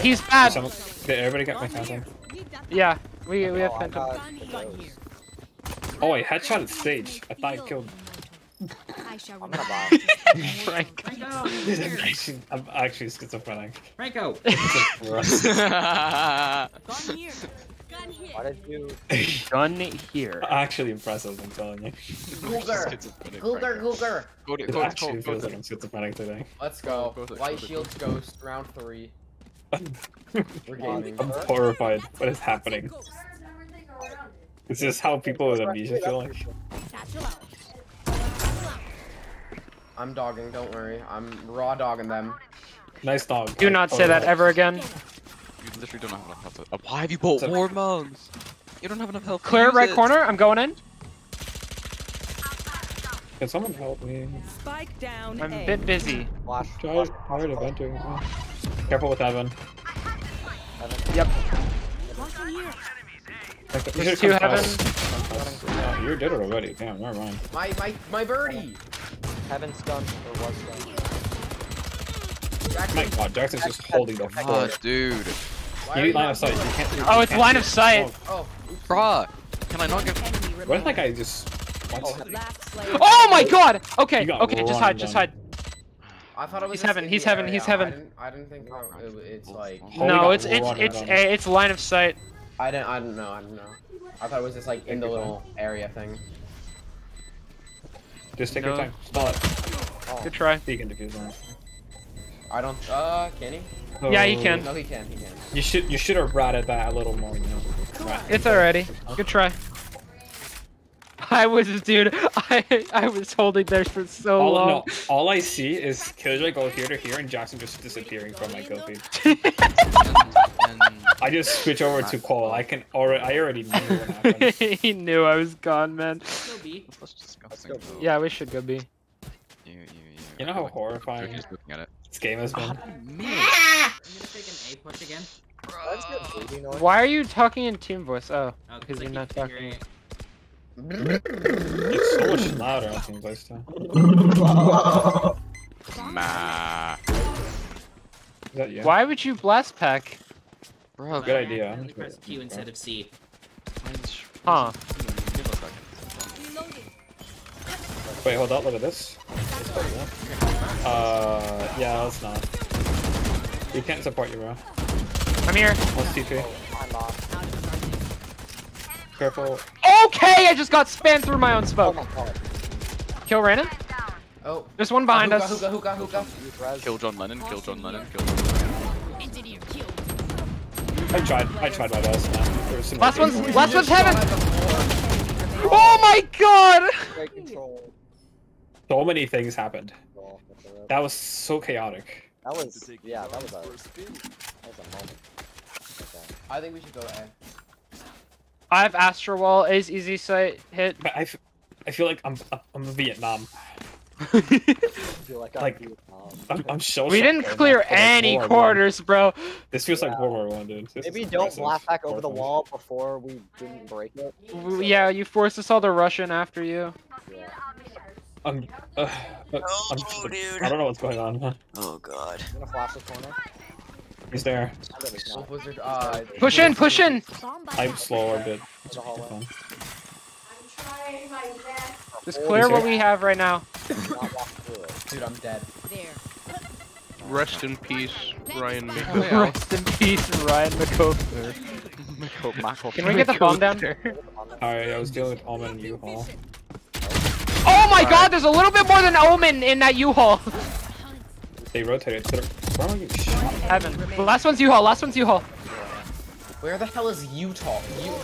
He's bad. Someone, did everybody get my phantom? Yeah, we, we have Oh, phantom. here. Oh, I headshot at stage. I thought I killed. I shall I'm gonna remember. Frank. Franco! I'm actually schizophrenic. Franco! Gross. Here. Gun here. You? Gun here. actually impressive, I'm telling you. Cougar, Schizophrenic Cougar, Cougar. Go to, It go to, actually go feels to. like I'm schizophrenic today. Let's go. Go, go, go, White go, go. Shields Ghost, round three. We're gaming. I'm horrified. What is happening? Is this how people with amnesia feel like? I'm dogging, don't worry. I'm raw dogging them. Nice dog. Do not say oh, that ever again. You literally don't have enough health. to- Uh, why have you bought So- more mugs? You don't have enough health. Clear right it. corner. I'm going in. Can someone help me? Spike down I'm A. a bit busy. Flash. Tired, tired of entering. Careful with Evan. Yep. Walking here. There's two heaven. Oh, you're dead already. Damn, never mind. My, my, my birdie! Heaven stunned or was stunned. My god, Jackson's just holding the Oh, dude. Why You need line of sight. You can't. you Oh, it's can't line of sight. Oh, Bruh. Can I not get... Oh, what if remaining. that guy just? What? Oh, last player. Oh my god! Okay, okay, just hide, just hide. I thought it was. He's just heaven, he's the heaven, he's area. heaven. I didn't, I didn't think it, it's like. Oh, no, it's it's it's a, it's line of sight. I didn't. I don't know. I don't know. I thought it was just like in the little area thing. Just take No. your time. Spell it. Good try. You can defuse them. I don't. Uh, can he? Yeah, he can. No, he can. He can. You should you should have ratted that a little more, you know. Rat. It's already. Good try. I was, dude. I I was holding there for so All, long. no, all I see is Killjoy go here to here and Jackson just disappearing from my go feed. I just switch over to Cole. I can already I already knew what happened. he knew I was gone, man. Go B. that's disgusting. go. though. Yeah, we should go B. You, you, you, You know how horrifying He's looking at it. This game has been? I'm ah, gonna take an A push again. Let's get baby noise. Why are you talking in team voice? Oh, Oh, because I you're not talking. It's so much louder on Team Voice too. Ma. Is that you? Why would you blast pack? Bro, Good idea. Let me press Q instead of C. Huh. Wait, hold up. Look at this. This yeah. Uh, yeah, let's not. We can't support you, bro. I'm here. What's TP? I'm off. Careful. Okay, I just got spammed through my own Oh smoke. my. Kill Reyna. Oh. There's one behind hookah, us. Hookah, hookah, hookah. Use. Kill John Lennon, kill John Lennon, kill John Lennon. I tried. I tried my best, man. There was some Last one's last one's heaven. at the floor. Oh my god! Great control. So many things happened. Well, that's the res. That was so chaotic. That was, yeah, that was a, that was a moment. Okay. I think we should go A. I have Astra Wall, A's easy sight hit. But I, f- I feel like I'm I'm Vietnam. I feel like, Like, I'm, um, I'm, I'm so. We didn't clear any quarters, bro. This feels like Yeah. World War One, dude. This Maybe don't aggressive. blast back over the wall before we didn't break it. W- Yeah, you forced us all to rush in after you. Yeah. I'm, uh, uh, I'm just, I don't know what's going on. Oh god. I'm gonna flash this corner. He's there. I bet he's Wolf. Wizard, uh. Push in, push in. Bomb I'm slower, but It's a hallway. I'm trying my best. Just clear what we have right now. Not walk through it. Dude, I'm dead. there. Rest in peace, Ryan Yeah. Mako. Rest in peace, Ryan McCofer. Can we get the bomb down? Alright, I was dealing with Almond and U-Haul. Oh my god, there's a little bit more than Omen in that U-Haul. They rotated. To the... Where am I getting shot? Heaven. Last one's U-Haul, last one's U-Haul. Where the hell is Utah? You.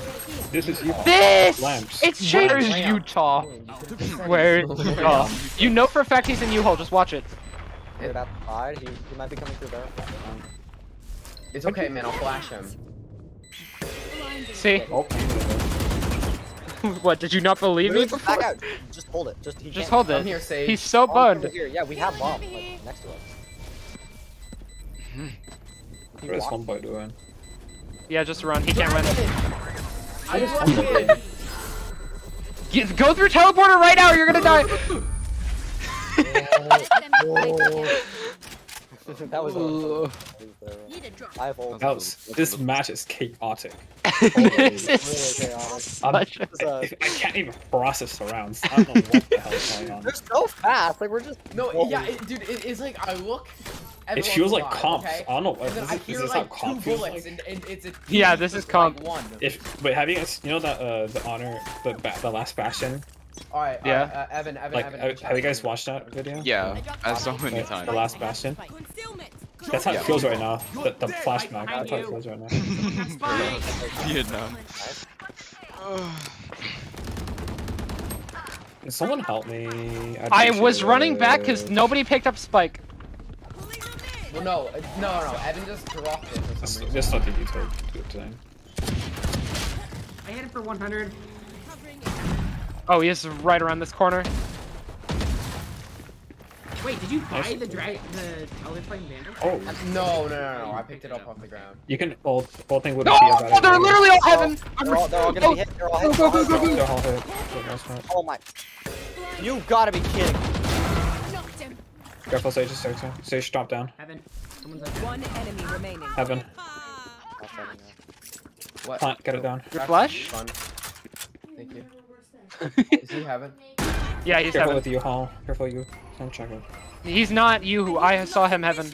This is U-Haul. This! Lamps. It's changed. Where's Utah. Oh, Where's Utah? You know for a fact he's in U-Haul, just watch it. Cleared out the side. He, he might be coming through there. It's okay, man. I'll flash him. See? Oh, what, did you not believe me Move before? back out. Just hold it. Just he Just hold it. here, Sage. He's so Bomb's over bugged. Here. Yeah, we have bomb like, next to us. He what is walked- Homeboy doing? Yeah, just run. He can't run. I just wanted Get- Go through teleporter right now or you're gonna die. that was a drop. I have ult. That was, this match is chaotic. this Really chaotic. such a... This I can't even process the rounds. I don't know what the hell is going on. They're so fast. Like we're just. No, yeah, it, dude, it, it's like I look. It feels like alive, comps. Okay? I don't know. And Is then this, is hear this how like two comp feels bullets, like? and, and it's a Yeah, this is comp. Like one. If wait, have you guys? You know that uh the honor the the last bastion? All right, Yeah. Uh, uh, Evan, Evan, Like, Evan. have you guys Evan. watched that video? Yeah, uh, so many Like, times. the last bastion. That's how Yeah. it feels right now. The, the flash mag. That's how it feels right now. Vietnam. Can someone help me? I was appreciate running back because nobody picked up Spike. Well, no, uh, no, no, no. Evan just dropped it for Just, some just not the detail to it today. I hit it for 100. Oh, he is right around this corner. Wait, did you buy the drag the Elder Flame Vandal? Oh, No, no, no, no. I picked it up off the ground. you can ult. Ulting would No, be a better. oh, they're literally all heaven. They're all, they're all gonna be hit. They're all hit. Go, go, go, go, They're all hit. So nice one. Oh my. You gotta be kidding. Knocked him. Careful, Sage is there too. Sage, drop down. Heaven. Someone's up. One enemy remaining. Heaven. What? Plant, get it down. Your flash? Thank you. Is he heaven? Yeah, he's Careful heaven. with you, Hall. Careful you. Don't check him. He's not you who I saw him heaven.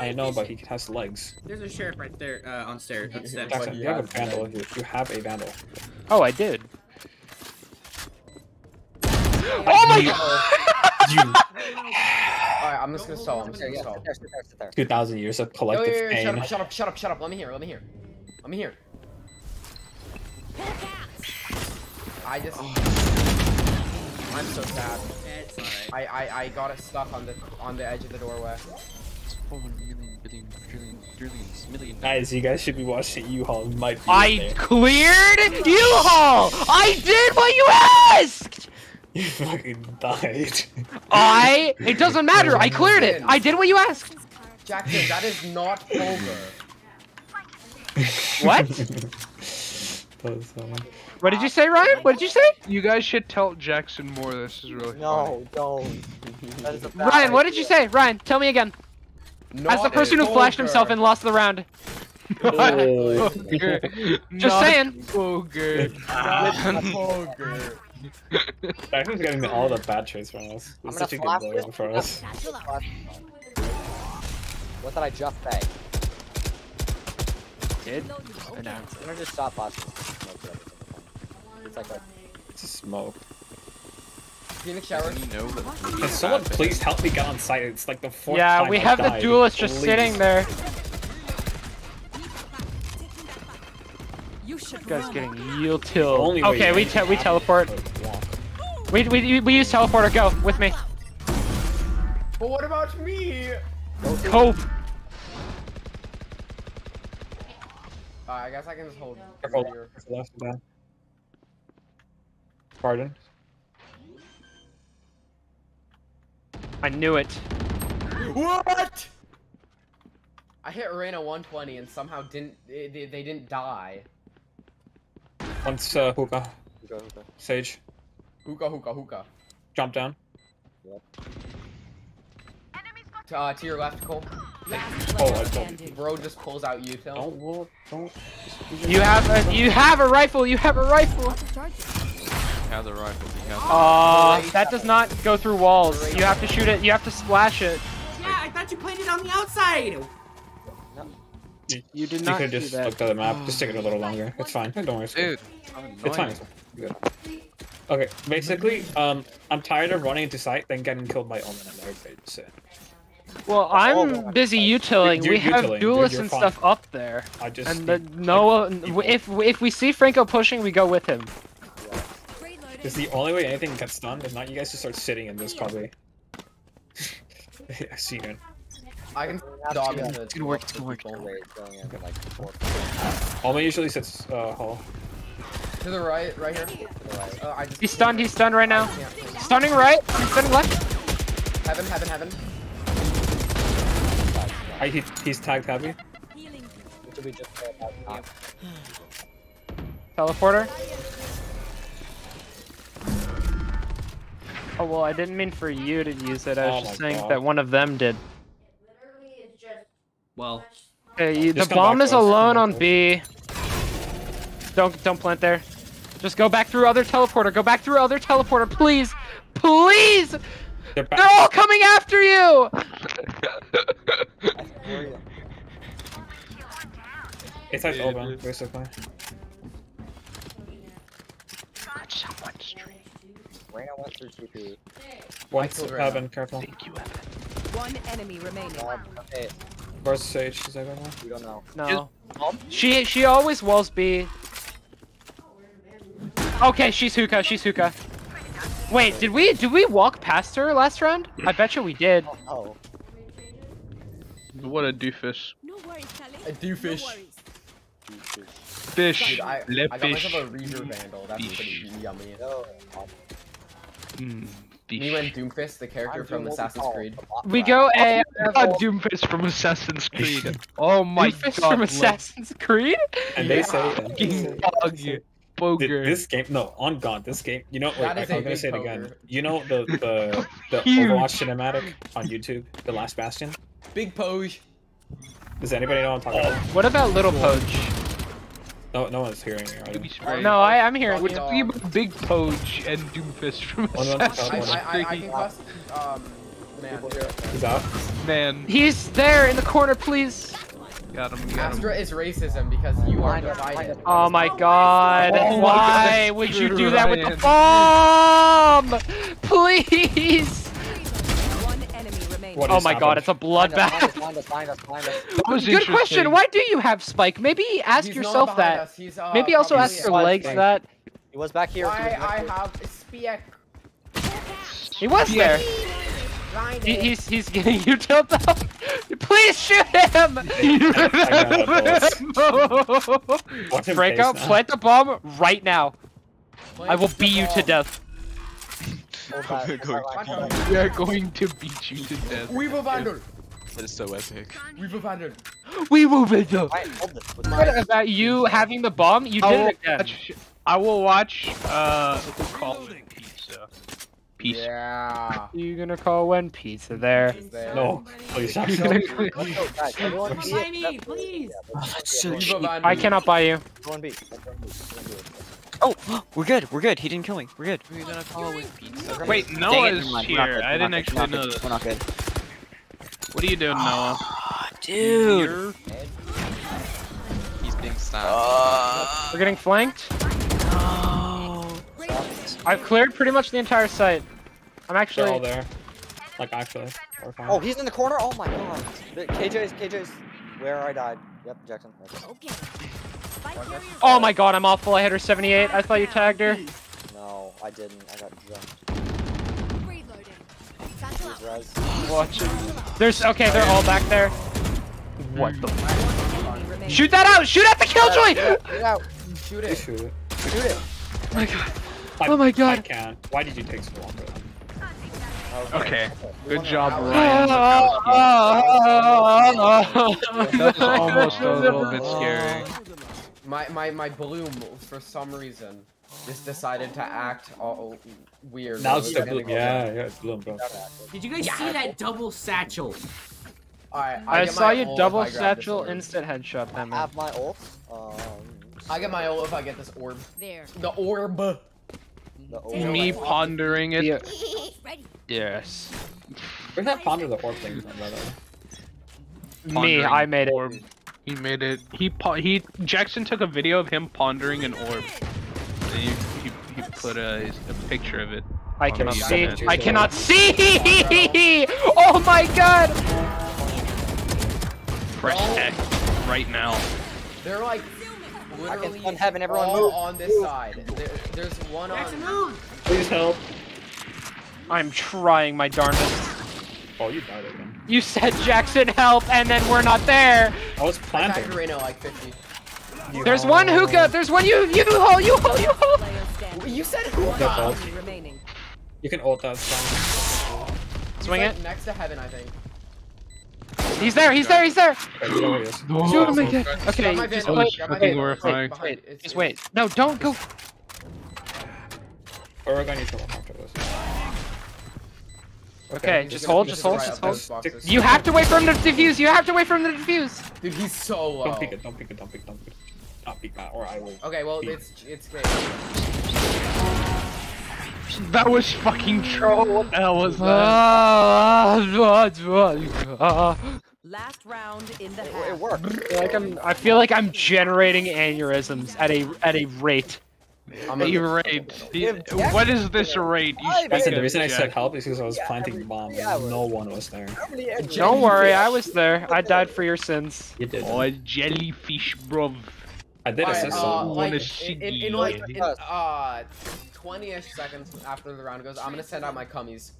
I know, but he has legs. There's a sheriff right there uh, on stairs. On steps. Jackson, you have a vandal. You, you have a vandal. Oh, I did. Oh my god! You Alright, I'm just gonna stall. I'm just gonna stall. sit there, sit there, sit there. 2,000 years of Yo, collective yo, yo, shut pain. up, shut up, shut up, shut up. Let me hear, let me hear. Let me hear. I just. Oh. I'm so sad. It's. I, I, I got it stuck on the on the edge of the doorway. Million, billion, trillion, trillions, million. Guys, you guys should be watching U-Haul. Might be I there. cleared U-Haul! I did what you asked! You fucking died. I... It doesn't matter, I cleared it! I did what you asked! Jackson, that is not over. What? That was funny. What did you say, Ryan? What did you say? You guys should tell Jackson more. This is really funny. No, don't. That is a Ryan, what did you say? Ryan, tell me again. As the person who flashed himself and lost the round. Oh. Just saying. Ogre. Not poker. Jackson's getting all the bad traits from us. I'm It's such a good flash player for us. Satchel out. What did I just say? Did? Loading. no. Okay. I'm gonna just stop flashing. It's like a It's a smoke. Phoenix shower. Doesn't he know that it's really Can someone please help me get on site? It's like the fourth Yeah, time we I've the died. duelist just Please. sitting there. You should Guys getting yield till. only Okay, we te we teleport. We, we we use teleporter. Go with me. But what about me? Cope. Uh, I guess I can just hold. Careful, here. careful left. Pardon? I knew it. What? I hit Arena 120 and somehow didn't. They, they they didn't die. Once uh, hookah, Hookah, hookah. sage, Hookah, hookah, hookah. jump down. To, uh, to your left, Cole. Oh, I don't- Bro just pulls out util. Don't walk, don't. You have a you have a rifle. You have a rifle. Charge. He has a rifle. He has. Uh, that does not go through walls. You have to shoot it. You have to splash it. Yeah, I thought you played it on the outside. You did not. You not could do just that. look at the map. Just take it a little longer. It's fine. Don't worry. It's fine. Dude, It's fine. It's fine. Good. Okay, basically, um, I'm tired of running into sight, then getting killed by Omen and everybody. So Well, I'm busy utiling. You're We have utiling, duelists and fine. stuff up there. I just And the no, like, if if we see Franco pushing, we go with him. Is the only way anything gets done. If not, you guys just start sitting in this probably. I see you. I can Have dog to, uh, It's gonna work, it's gonna work. people. Wait, going in like four Omen usually sits uh hall. To the right, right here. right. Uh, I just He's stunned. He's stunned right now. I can't think. Stunning right. He's Stunning left. Heaven, heaven, heaven. I, he, he's tagged heavy. Healing. What did we just say about not? Teleporter. Oh well, I didn't mean for you to use it. I was Oh just saying God. that one of them did. Literally, it's just. Well, Okay, you, the bomb is alone on B. Don't don't plant there. Just go back through other teleporter. Go back through other teleporter, please, please. They're back. They're all coming after you. Where are you? It's like Omen, basically. Reyna went through TP. Once killed Reyna. heaven, careful. One enemy remaining. Um, okay, Versus Sage, is that one? we don't know. No. She she always walls B. Okay, she's hookah. She's hookah. Wait, did we did we walk past her last round? I bet you we did. Oh, What a doofus. No worries, Kali. I do fish. No worries. Fish. Dude, I, Le I got fish. myself a Reaver Vandal. That's Fish. pretty yummy. no. Mm, Me and fish. Doomfist, the character I'm from we Assassin's Creed. We go A. God, Doomfist from Assassin's Creed. Oh my Doomfist god. from look. Assassin's Creed. And they say, and they Fucking say dog. Th- This game, no, on God, this game. You know, wait, I, is I'm gonna big say it again. You know the the the Overwatch cinematic on YouTube, The Last Bastion. Big Poge. Does anybody know what I'm talking about? What about Little Poach? No, no one's hearing me, right? No, I, I'm hearing What you. do you Big Poge and Doomfist from One, one, I, Assassin's I, I, I Creed? can um, man. He's out. Man, He's there in the corner, please. Got him, got him. Astra is racism because you are divided. Oh my god. Oh my Why God, would you do that with the bomb? Please. One enemy remaining. What Oh just my god, it's a bloodbath. Good question. Why do you have Spike? Maybe ask He's yourself that. he's, uh, Maybe also ask your legs thing. that. He was back here. he was Why back I here. have Spike. He was there. He, he's he's getting you tilt up. Please shoot him! Watch him Franco, plant the bomb right now. I will beat you to death. We're going. We are going to beat you to death. We've abandoned. That is so epic. We've abandoned. We will beat you. Ryan, hold this What about you having the bomb? You I did will it again. watch. I will watch. Uh, who calls it pizza? Pizza. Yeah. You gonna call when pizza there? There. No, please. Let's go, guys. Everyone be Buy it. me, Let's- please. We've. I cannot buy you. Oh, we're good. We're good. He didn't kill me. We're good. We're gonna call with pizza. Wait, Dang it, Noah's never mind, we're not here. I didn't actually know we're this. We're not good. What are you doing, Noah? Ah, dude. He's being stabbed. We're getting flanked. I've cleared pretty much the entire site. I'm They're all actually. there. Like actually. Oh, he's in the corner. Oh my god. The- KJ's, KJ's where I died. Yep, Jackson. Okay. Okay. Oh my god, I'm awful. I hit her 78. I thought you tagged her. No, I didn't. I got jumped. Reloading. Satchel He's out. res. Watch it. There's okay. They're all back there. What the? Shoot that out! Shoot at the killjoy! Get out. Shoot it. shoot it. Shoot it. Oh my god. Oh my god! I god. can't. Why did you take so long for that? Okay. Good job, Ryan. That was almost a little bit scary. My my my bloom for some reason just decided to act all weird. Now it's was the getting blue. Yeah, yeah, it's blue. Bro. Did you guys see that double satchel? Alright, I get saw my you double if I grab this satchel instant headshot I man. have my ult. Um, I get my ult if I get this orb. There. The orb. The. Me pondering it. Yeah. Yes. Where's that ponder the orb thing from, by the way? Me, I made it. orb. He made it. He po- he Jackson took a video of him pondering an orb. And he, he, he put a, a picture of it. I cannot see. I cannot see. Oh my god. Press X right now. They're like I can stun heaven. Everyone all move. on this side. There, there's one on. Please help. I'm trying my darndest. Oh, you died again. You said Jackson help, and then we're not there. I was planting. tagged Reyna like 50. There's one hookah. There's one you you hole you hole you hole. You said One That fault. enemy remaining. You can ult that. Swing He's, like, it. Next to heaven, I think. He's there. He's there. He's there. Okay, you know where he is. Shoot him again. Okay, just vandal, wait. grab my fucking vandal. horrifying. Behind, Wait, just wait. No, don't go. Or we're gonna need to after this. Okay, he's just gonna- hold, just hold, just hold. You have to wait for him to defuse. You have to wait for him to defuse. Dude, he's so low. Don't pick it, don't pick it, don't pick it, don't pick it. Not peek that, or I will. Okay, well, it's it's great. That was fucking troll. What the hell was that? Ah, ah, ah, Last round in the It, it worked. I feel like I'm. I feel like I'm generating aneurysms at a at a rate. I'm Hey, gonna- rate. What is this rate? You Five That's the reason I said help is because I was Yeah, planting every the bomb three and no one was there. How many eggs- Don't worry, I was there. I died for your sins. You did. Oh, jellyfish, bruv. I did Alright, assist uh, someone. wanna like, in, in, in like in, uh 20ish seconds after the round goes, I'm gonna send out my cummies.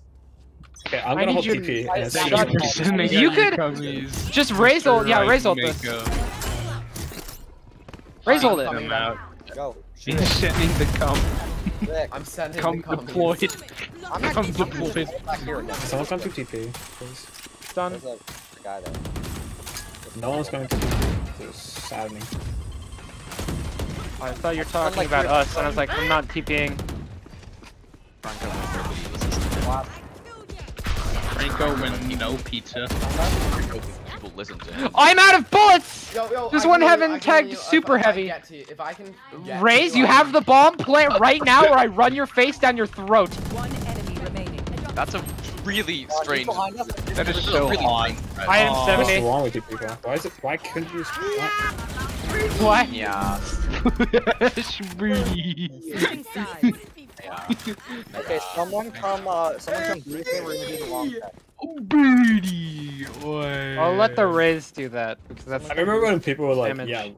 Okay, I'm gonna hold you TP. to- and it's Thank just- you. You could- cummies. Just raise ult. Yeah, raise ult this. Raise ult it. Coming Them out. Go. He's sending the cum. I'm sending Come the cummies. deployed. I'm not Come deployed. this back. Someone's going to TP, please. Done. There's a guy there. No one's going to TP. This is saddening. I thought you were talking Unlike about us, and I was like, I'm not TPing. Wow. Franco when no pizza. people listen to him. I'm out of bullets! Yo, yo, There's I one can heaven only- tagged only- super if heavy. get you- If I can get to Raise, you have the bomb. Plant right now, or I run your face down your throat. One enemy remaining. That's a really oh, strange. That is so really hot. strange. I am What's 70. wrong with you people? Why is it? Why couldn't you? Just, what? What? Yeah. Switching sides. Okay, someone come, uh, someone come brief me. We're gonna do the long set. Birdie. I'll let the Riz do that because that's. I remember when people were like, Damage. "Yeah,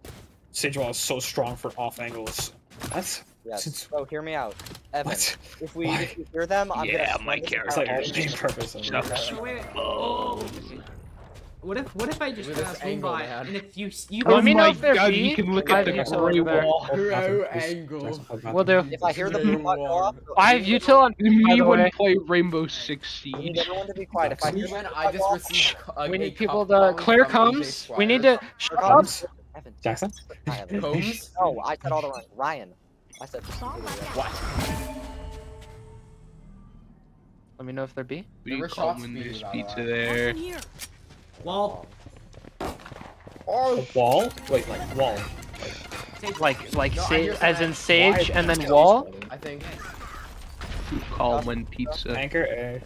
Sage Wall is so strong for off angles." What? Yes. Since- So hear me out, Evan. What? If we, Why? if we hear them, I'm Yeah, gonna. my send this character. It's like all the the main way. purpose of it. Shut Wait, wait, wait. What if what if I just With this angle, by man. and if you you Oh Let me know my if they're god, B. you can look at the have util over gray there. wall. Bro, angle. We'll do. If I hear the boom bot go off, I have util on. By Me the when play Rainbow Six We need Siege. everyone to be quiet. If I hear When I just go off, received a- We need people cup to clear from comes. We need to. Shut up. Combs? Evan. Jackson? Hi, Evan. Combs? No, I said all the wrong. Ryan. I said. What? Let me know if they're B. We There were call shots when there's pizza way. there. Wall. Oh, wall? Wait, like wall. Like like No, I sa- hear as in sage and then wall. I think. Call when pizza. Anchor A.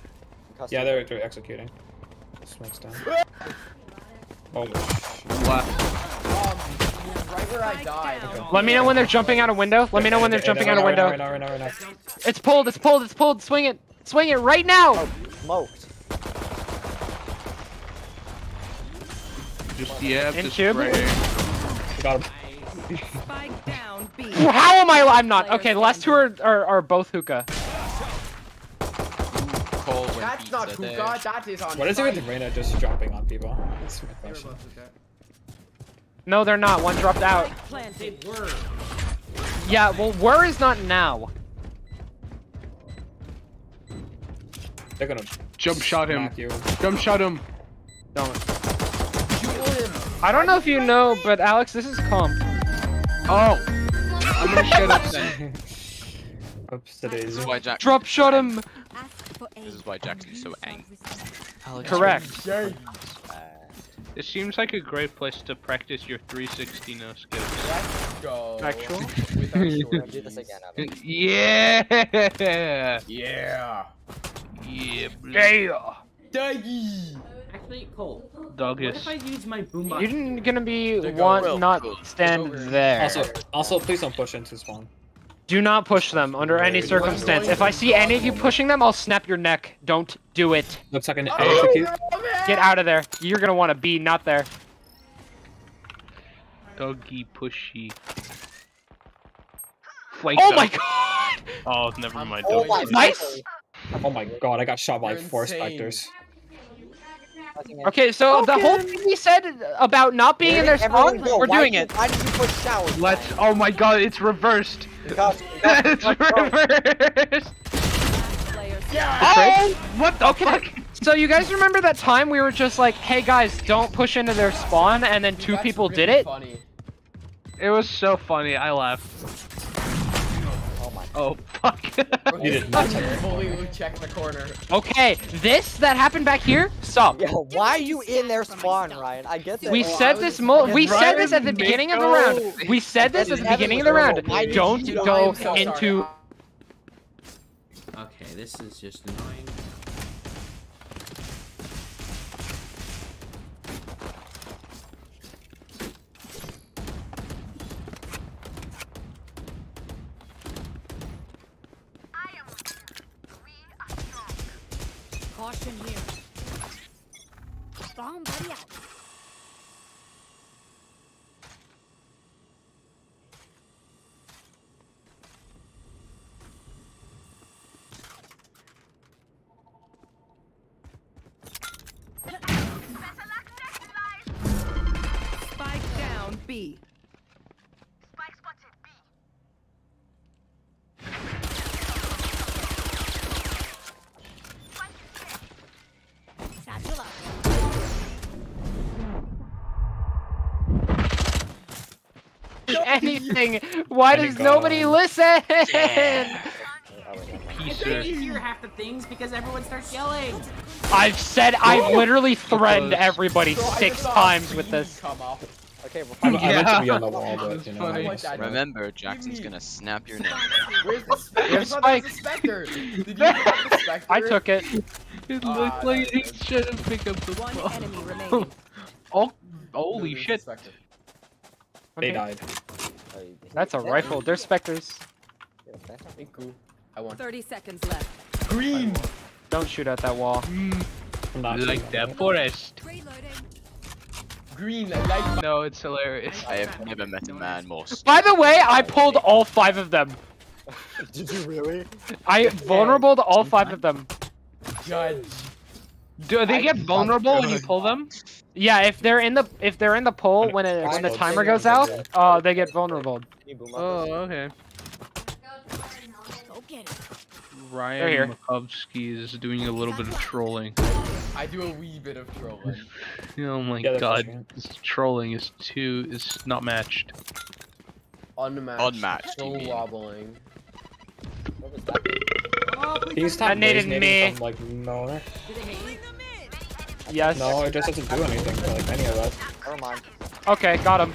Custom. Yeah, they're they're executing. Smoke's down. Oh, sh- What? Um, right where I died. Let me know when they're jumping out a window. Let me know when they're jumping out a window. Right now, right now, right now. It's pulled. It's pulled. It's pulled. Swing it. Swing it right now. Oh, smoked. Just yeah, In just tube? spray. We got him. Spike down B. How am I? I'm not. Okay, the last two are are, are both hookah. That's pizza not there. hookah, that is on What is it site. with Reyna just jumping on people? That's my question. No, they're not. One dropped out. Yeah, well, where is not now? They're gonna Jump shot him. you. Jump shot him. Don't. Shoot him. I don't know if you know, but Alex, this is comp. Oh. I'm gonna shut up then. Oops, the This is why Jack. Drop shot him. This is why Jackson's so angry. Correct. It seems like a great place to practice your 360 no skills. Let's go. Actual? With our We're short gonna do this again, Evan. Yeah. Yeah. Yeah. bro. Yeah. Dougie. Actually, Cole. What if I use my boombox? You're gonna be They go one real not good. stand there. Also, also, please don't push into spawn. Do not push them under any circumstance. If I see any of you pushing them, I'll snap your neck. Don't do it. Looks like an Oh, execute. no. Get out of there. You're gonna want to be not there. Doggy pushy. Flake Oh them. my god! Oh, never mind. Oh my Nice. Oh my god, I got shot by You're four insane. specters. Okay, so the whole thing he said about not being in their Everyone spawn, go. we're Why doing did it. you- Why did you push showers? Let's. Oh my god, it's reversed. Because, because, it's reversed. Player Oh! What the Okay. fuck? So you guys remember that time we were just like, hey guys, don't push into their spawn, and then two That's people really did it? Funny. It was so funny. I laughed. Oh. Fuck. You did not. Fully check the corner. Okay, this that happened back here, stop. Yo, why are you in their spawn, Ryan? I get that. We Oh, said this mo- fucking we said this at the beginning of the round. We said this at the beginning of the round. Why did Don't go I'm sorry. into Okay, this is just annoying. Anything. Why Any does nobody god. listen? It's Piece way of. easier half the things because everyone starts yelling. I've said I've literally threatened everybody Bro, I six just saw a times with this. Come up. Okay, we're I, I fine. meant to be on the wall, but you know. funny. I Remember, Jackson's gonna snap your neck. Where's the specter? We I have thought that was Spike. the specter. Did you grab the specter? I took it. It Ah, looked like he good. should have picked up the One phone. enemy remaining. Oh, Where's holy the shit. Specter? They Okay. died. You- That's a rifle. There's Spectres. Yeah, okay. Thank you. I won. 30 seconds left. Green. Don't shoot at that wall. I'm Like shooting that at it. forest. Green. Like. No, it's hilarious. I have never met a man more. By the way, I pulled all five of them. Did you really? I vulnerable to all five of them. Judge. Do they I- get vulnerable when you pull them? Yeah, if they're in the if they're in the poll when it when the timer goes out, uh, they get vulnerable. Can you boom up Oh, okay. Go get it. They're Ryan here. Makovsky is doing a little bit of trolling. I do a wee bit of trolling. Oh my Yeah, god, this trolling is too is not matched. Unmatched. Unmatched, So wobbling. What was that? Can you stop That needed Raze nading me. from like nowhere? Yes. No, it just doesn't do anything to like any of us. Never mind. Okay, got him.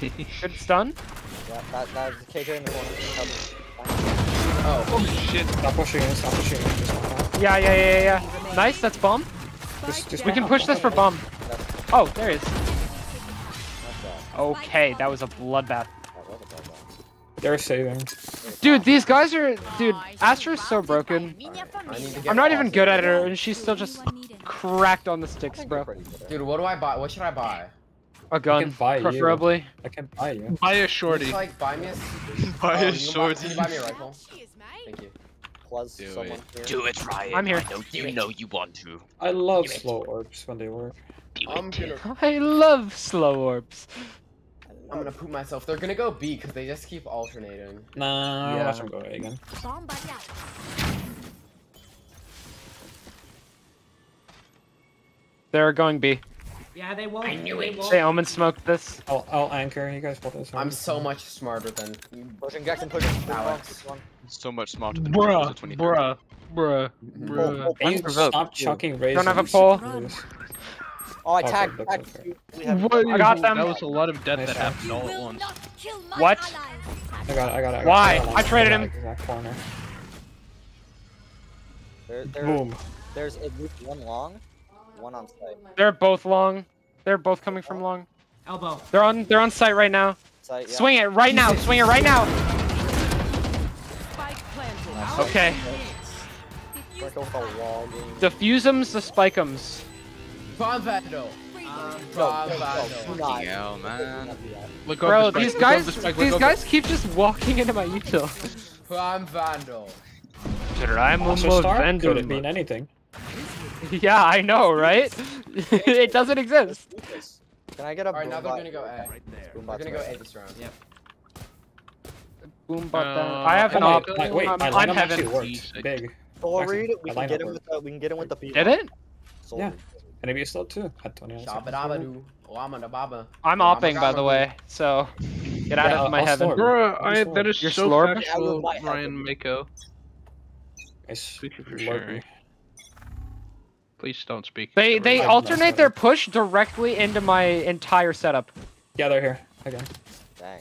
Good stun. Yeah, that, that was KJ in the corner. Oh. Holy shit. Stop pushing in, stop pushing in. Just. Yeah, yeah, yeah, yeah, yeah. Nice, that's bomb. Just, just We can push this for bomb. Oh, there he is. Okay, that was a bloodbath. That was a bad one. They're saving. Dude, these guys are. Dude, Astra's so broken. I need to get I'm not even good at her, and she's still just cracked on the sticks, bro. Pretty good at it. Dude, what do I buy? What should I buy? A gun, buy you. preferably. I can buy you. Buy a Just shorty. like buy me a. Buy oh, a you can buy- shorty. Can you buy me a rifle? Thank you. Plus Do someone it. here. Do it, Ryan. I'm here. I know you know you want to. I love slow orbs when they work. I'm gonna. I love slow orbs. I'm gonna poop myself. They're gonna go B because they just keep alternating. Nah, Yeah. watch them go A again. They're going B. Yeah, they won't. I knew it. Say Omen smoked this. I'll, I'll anchor. You guys hold this. I'm so much smarter than you. Pushing Jackson, pushing. Alex. So much smarter than Bruh, the 23. bruh, bruh, Oh, bruh. Can you stop chucking raisins? Don't have a pole. Oh, I tagged. that's tagged okay. you. What? I got them. That was a lot of death Nice that shot. happened all at once. What? I got it. I got it. I got Why? it. got it. I traded got him. it, Exact corner. There, there, Boom. there's at least one long, one on site. They're both long. They're both coming from long. Elbow. They're on. They're on site right now. Site, yeah. Swing it right now. Swing it right now. Spike. Okay. We're going with a wall game. Diffuse 'ems to spike 'ems. Bomb Vandal. Um, No, no, no, Vandal. do not. Fucking hell, man. Not do that. Look Bro, the these guys, the spike, these guys keep just walking into my util. Bomb Vandal. Also star? Could it mean anything? Yeah, I know, right? it doesn't exist. Can I get a Alright, now they're gonna go A. Boombot's They're gonna go. A this round. Yep. Boom, but Uh, I have an Oh, op. wait, wait, I'm, my I'm heaven. Big. Soul read. We can get him with the. We can get him with the Did it? Soul Yeah. read. And maybe still two at 29 seconds. Shabadabadoo. Wamada baba. I'm opping, by the way. So get out Yeah, of my I'll heaven. slurp. Bruh, I, that is You're so slurp? factual, Ryan Mako. Nice. Thank for Lurpy. Sharing. Please don't speak. They they I'm alternate not their push directly into my entire setup. Yeah, they're here. Again. Dang.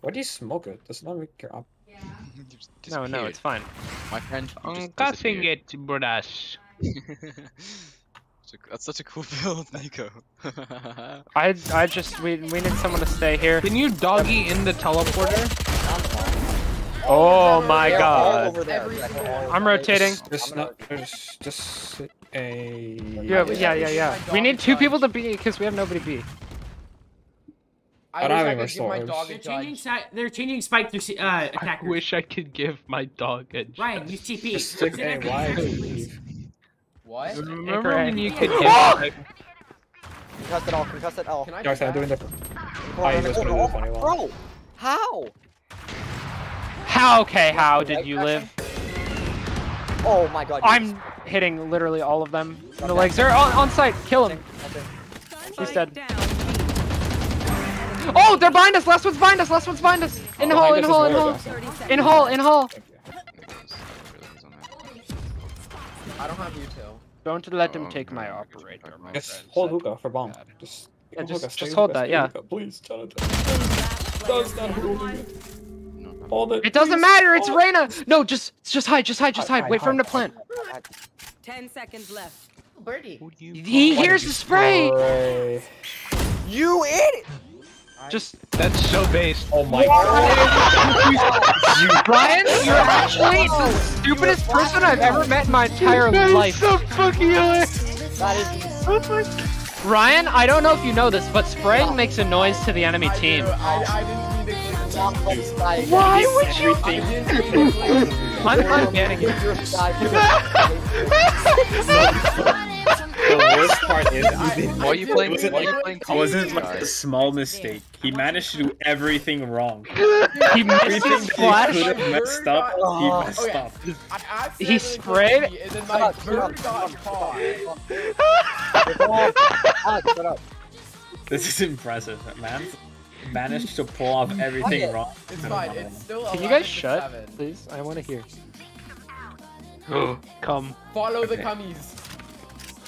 Why do you smoke it? Does not make your op. Just No, no, it's fine. My friend. you I'm cussing it, brothers. That's such a cool build, Nico. I I just we we need someone to stay here. Can you doggy in the teleporter? Oh my god. there. Every They're single all one. I'm rotating. Just I'm not. Just, just a. Yeah, yeah, yeah, yeah. We need two people to be because we have nobody B. I I don't have I any could give my restores. dog a They're changing They're changing spike through si- uh, I wish I could give my dog a Ryan, use TP. Stick Sit a at wide TP, leave. What? Remember when you could give Oh! like, Concussed it all. Concussed it all. Can I do I'm that? doing different. Corner, I was corner. gonna do Oh, the funny one. Bro, how? How okay? How did you live? Oh my god. I'm hitting literally all of them in the legs. They're on, on site. Kill him. He's dead. Oh, they're behind us. Last one's behind us. Last one's behind us. In Oh, hall. In us hall. In where, hall. 30 seconds. In hall. In hall. Thank. I realize- I realize on that. I don't have util. Don't let him Oh, take my no, operator, my Just hold hookah for bomb. Just, Yeah, just- hookah, just hold that, yeah. hookah, Please, Jonathan. Does not hold it. Hold it. It doesn't matter. It's Hold. Reyna. No, just just hide. Just hide. Just Hide, hide. Wait hide, for him to hide, plant. Ten seconds left. Birdie. He hears the spray. Spray. You idiot! Just That's so based. Oh my god. Ryan, you're actually the stupidest person I've ever met in my entire life. so fucking hilarious. That is. Oh Ryan, I don't know if you know this, but spraying makes a noise to the enemy team. I, I didn't mean to click Not play Skye. Why would you? I didn't mean to click I'm not getting it. Your The worst part is, he did- Why are you playing? It wasn't Why are you playing? it wasn't like a small mistake. He managed to do everything wrong. He missed his that he could have messed up, he Oh. messed Okay. up. I He sprayed- clicked B, And then my bird got caught. Alex, shut up. This is impressive, man. Managed to pull off everything Okay. wrong. It's fine. It's still Can you guys shut, 7. please? I want to hear. Come. Follow the Okay. cummies.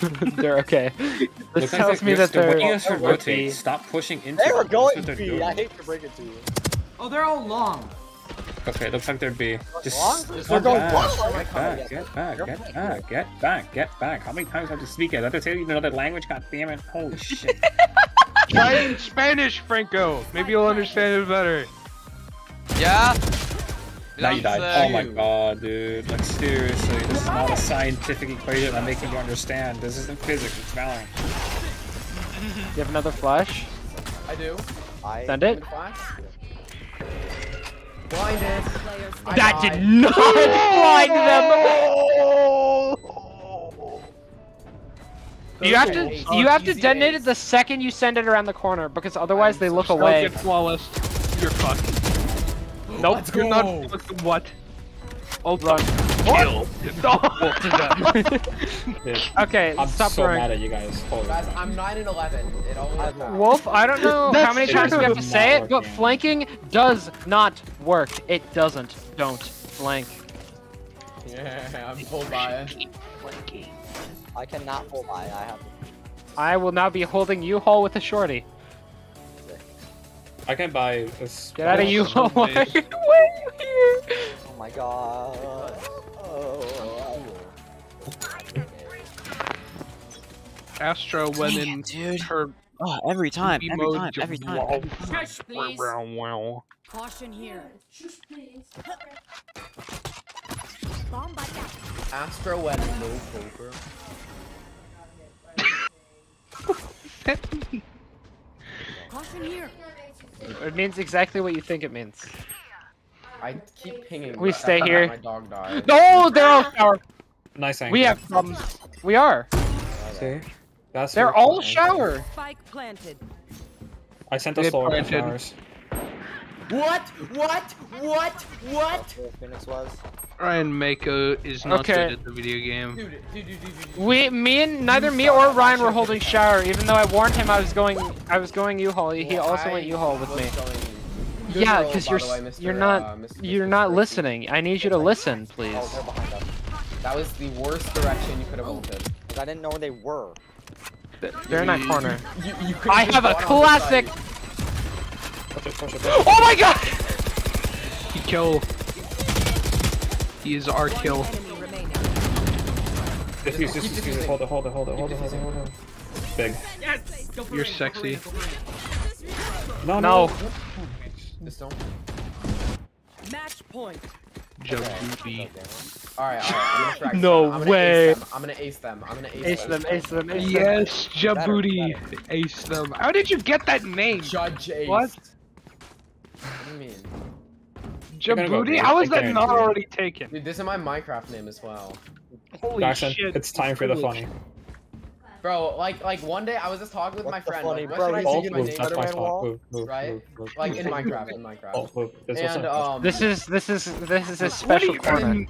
they're okay. This Looks tells they're- me that they're they're. waiting us to they're rotate. Stop pushing into They were going what they're B. doing. I hate to break it to you. Oh, they're all long. Okay, looks like they're B. Just Long? just They're get going back, long. Get back, get back, get back, get back, get back. How many times have to speak it? I have to tell you another language. God damn it! Holy shit! Try it in Spanish, Franco. Maybe you'll understand it better. Yeah. now you died. Uh, Oh my god, dude! Like seriously, this is not a scientific equation I'm making you understand. This isn't physics. It's Valorant. You have another flash? I do. I. Send it. Flash. Blinded. That died. did not blind them. You have to you have to detonate ace. it the second you send it around the corner because otherwise I'm they so look sorry. away. Get flawless. You're fucked. Nope. Let's You're go. not fucking what? Ultra. Kill. No. Okay, I'm stop so throwing. mad at you guys. Holy Guys, crap. I'm 9 and 11. It only uh, I've- Wolf, I don't know how many times we have to say it, but flanking does not work. It doesn't. Don't flank. Yeah, I'm pulled by it. I cannot pull by. I have. I will now be holding U-Hall with a shorty. I can buy this. Get out of U-Hall. Why someday. are you here? Oh my god. Oh. Astra went Dang in dude. her Oh, every time, goofy every mode time, to every time. wow. Shush, please. Wow, wow. Caution here. Shush, please. Bomb by down. Astra went no poker. Caution here. It means exactly what you think it means. I keep pinging. We stay here. My dog died. No, they're all shower. Nice angle. We have problems. We are. See? That's They're all shower. Spike planted. I sent a They slower flowers. What? What? What? What? Where Phoenix was. Ryan Mako is not Okay. good at the video game. Dude, dude, dude, dude, dude. We, me and neither me or Ryan were holding shower, even though I warned him I was going. I was going U-Hall. He Well, also I went U-Hall with me. going- Yeah, because you're way, Mr., you're not uh, Mr. you're Mr. not listening. I need you to listen, please. Oh, they're behind us. That was the worst direction you could have ulted. 'Cause I didn't know where they were. They're in that corner. You, you I have a gone on classic. Site. Push it, push it, push it. Oh my god! He kill. He is our kill. Enemy remaining. Diffuse, Keep diffuse, diffuse. diffusing. Hold it, hold it, hold it, hold it, hold it, hold it. Big. Yes. You're sexy. No, No. Just don't. Match point. Jump booty. Alright, alright, I'm gonna No. I'm gonna way. Ace them. I'm gonna ace them. I'm gonna ace, Ace them, ace them, ace them. Yes, jump Better, booty. Ace them. How did you get that name? Judge ace. What? What do you mean? Jump gonna go booty? big. How is that not already taken? Dude, this is my Minecraft name as well. Holy Jackson, shit. it's time for the funny. Bro, like like one day I was just talking with What's my friend. funny, Like, what should I You Move, my move, that's my Spider-Man wall? Move, move, Right? move, move. Like in Minecraft, in Oh, Minecraft. move. This was And um, This is this is this is a special corner.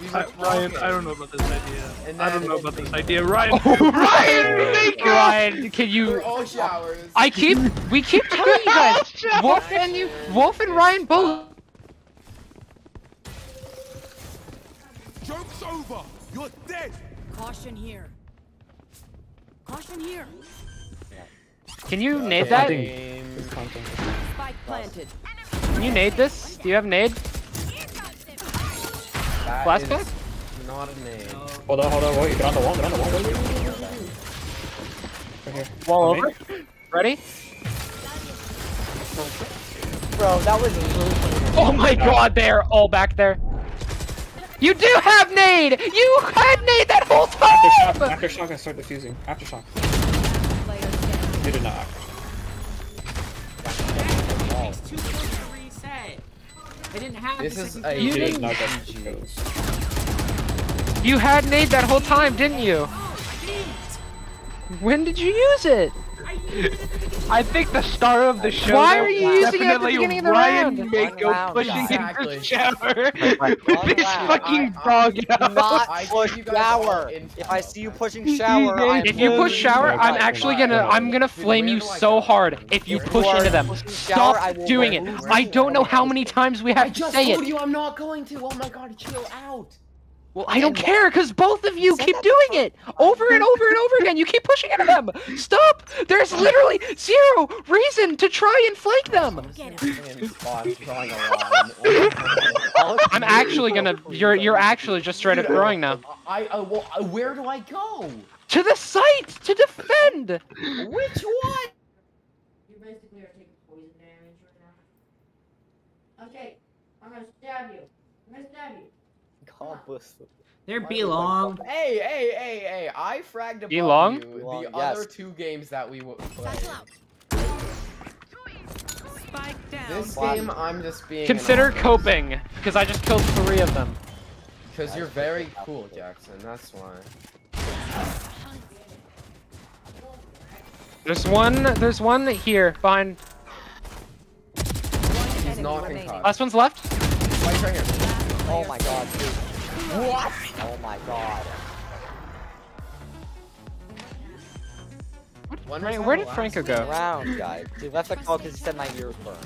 we I, Ryan, I don't know about this idea. I don't know about this idea. Ryan, Ryan, make! Ryan, can We you? all showers. I keep we keep telling you guys. Wolf and you, Wolf and Ryan both. Joke's over! You're dead! Caution here. Caution here. Can you nade that? think Game. good content. Spike planted. Can you nade this? Do you have nade? That Flashback? is Not a name. Hold on, hold on, wait, get on the wall, get on the wall, wait. Right here. Wall On me. over. Ready? Bro, that was really. Oh my god, they're all back there. You do have nade! You had nade that whole Aftershock, time! aftershock, I start defusing. Aftershock. You did not. I didn't have This is a. You did big not get GG. goes. You had nade that whole time, didn't you? When did you use it? I think the star of the show. Why are you using it at the beginning of the Ryan round? Mako One round, pushing exactly. in the shower. One This round. fucking I- dog Do out. not I push give you guys all shower. If I see you pushing shower, I am If you push shower, Yeah, I'm actually gonna I'm gonna flame you so hard if you push into them. pushing shower, I Stop doing it. I don't know how many times we have to say it. I just told you I'm not going to. Oh my god, chill out. Well, I don't care because both of you keep doing it over and over and over again. You keep pushing into them. Stop! There's literally zero reason to try and flank them. Get him. Man, Spawn's drawing a line. I'm actually gonna. You're you're actually just straight up throwing now. I, I, well, uh, where do I go? To the site to defend. Which one? You basically are taking poison damage right now. Okay, I'm gonna stab you. I'm gonna stab you. God ah. bless them. There Why be long. Hey, hey, hey, hey! I fragged above Belong? you Belong, the yes. other two games that we would play. Satchel out. Spike down. This game, I'm just being. Consider coping because I just killed three of them. Because you're very cool, Jackson. That's why. There's one. There's one here behind. He's Enemy not remaining. concussed. Last one's left. Right here. Oh my god, dude. What? Oh my god. When Frank- where did Franco go? Round, guys. He left the call because he said my ears burn.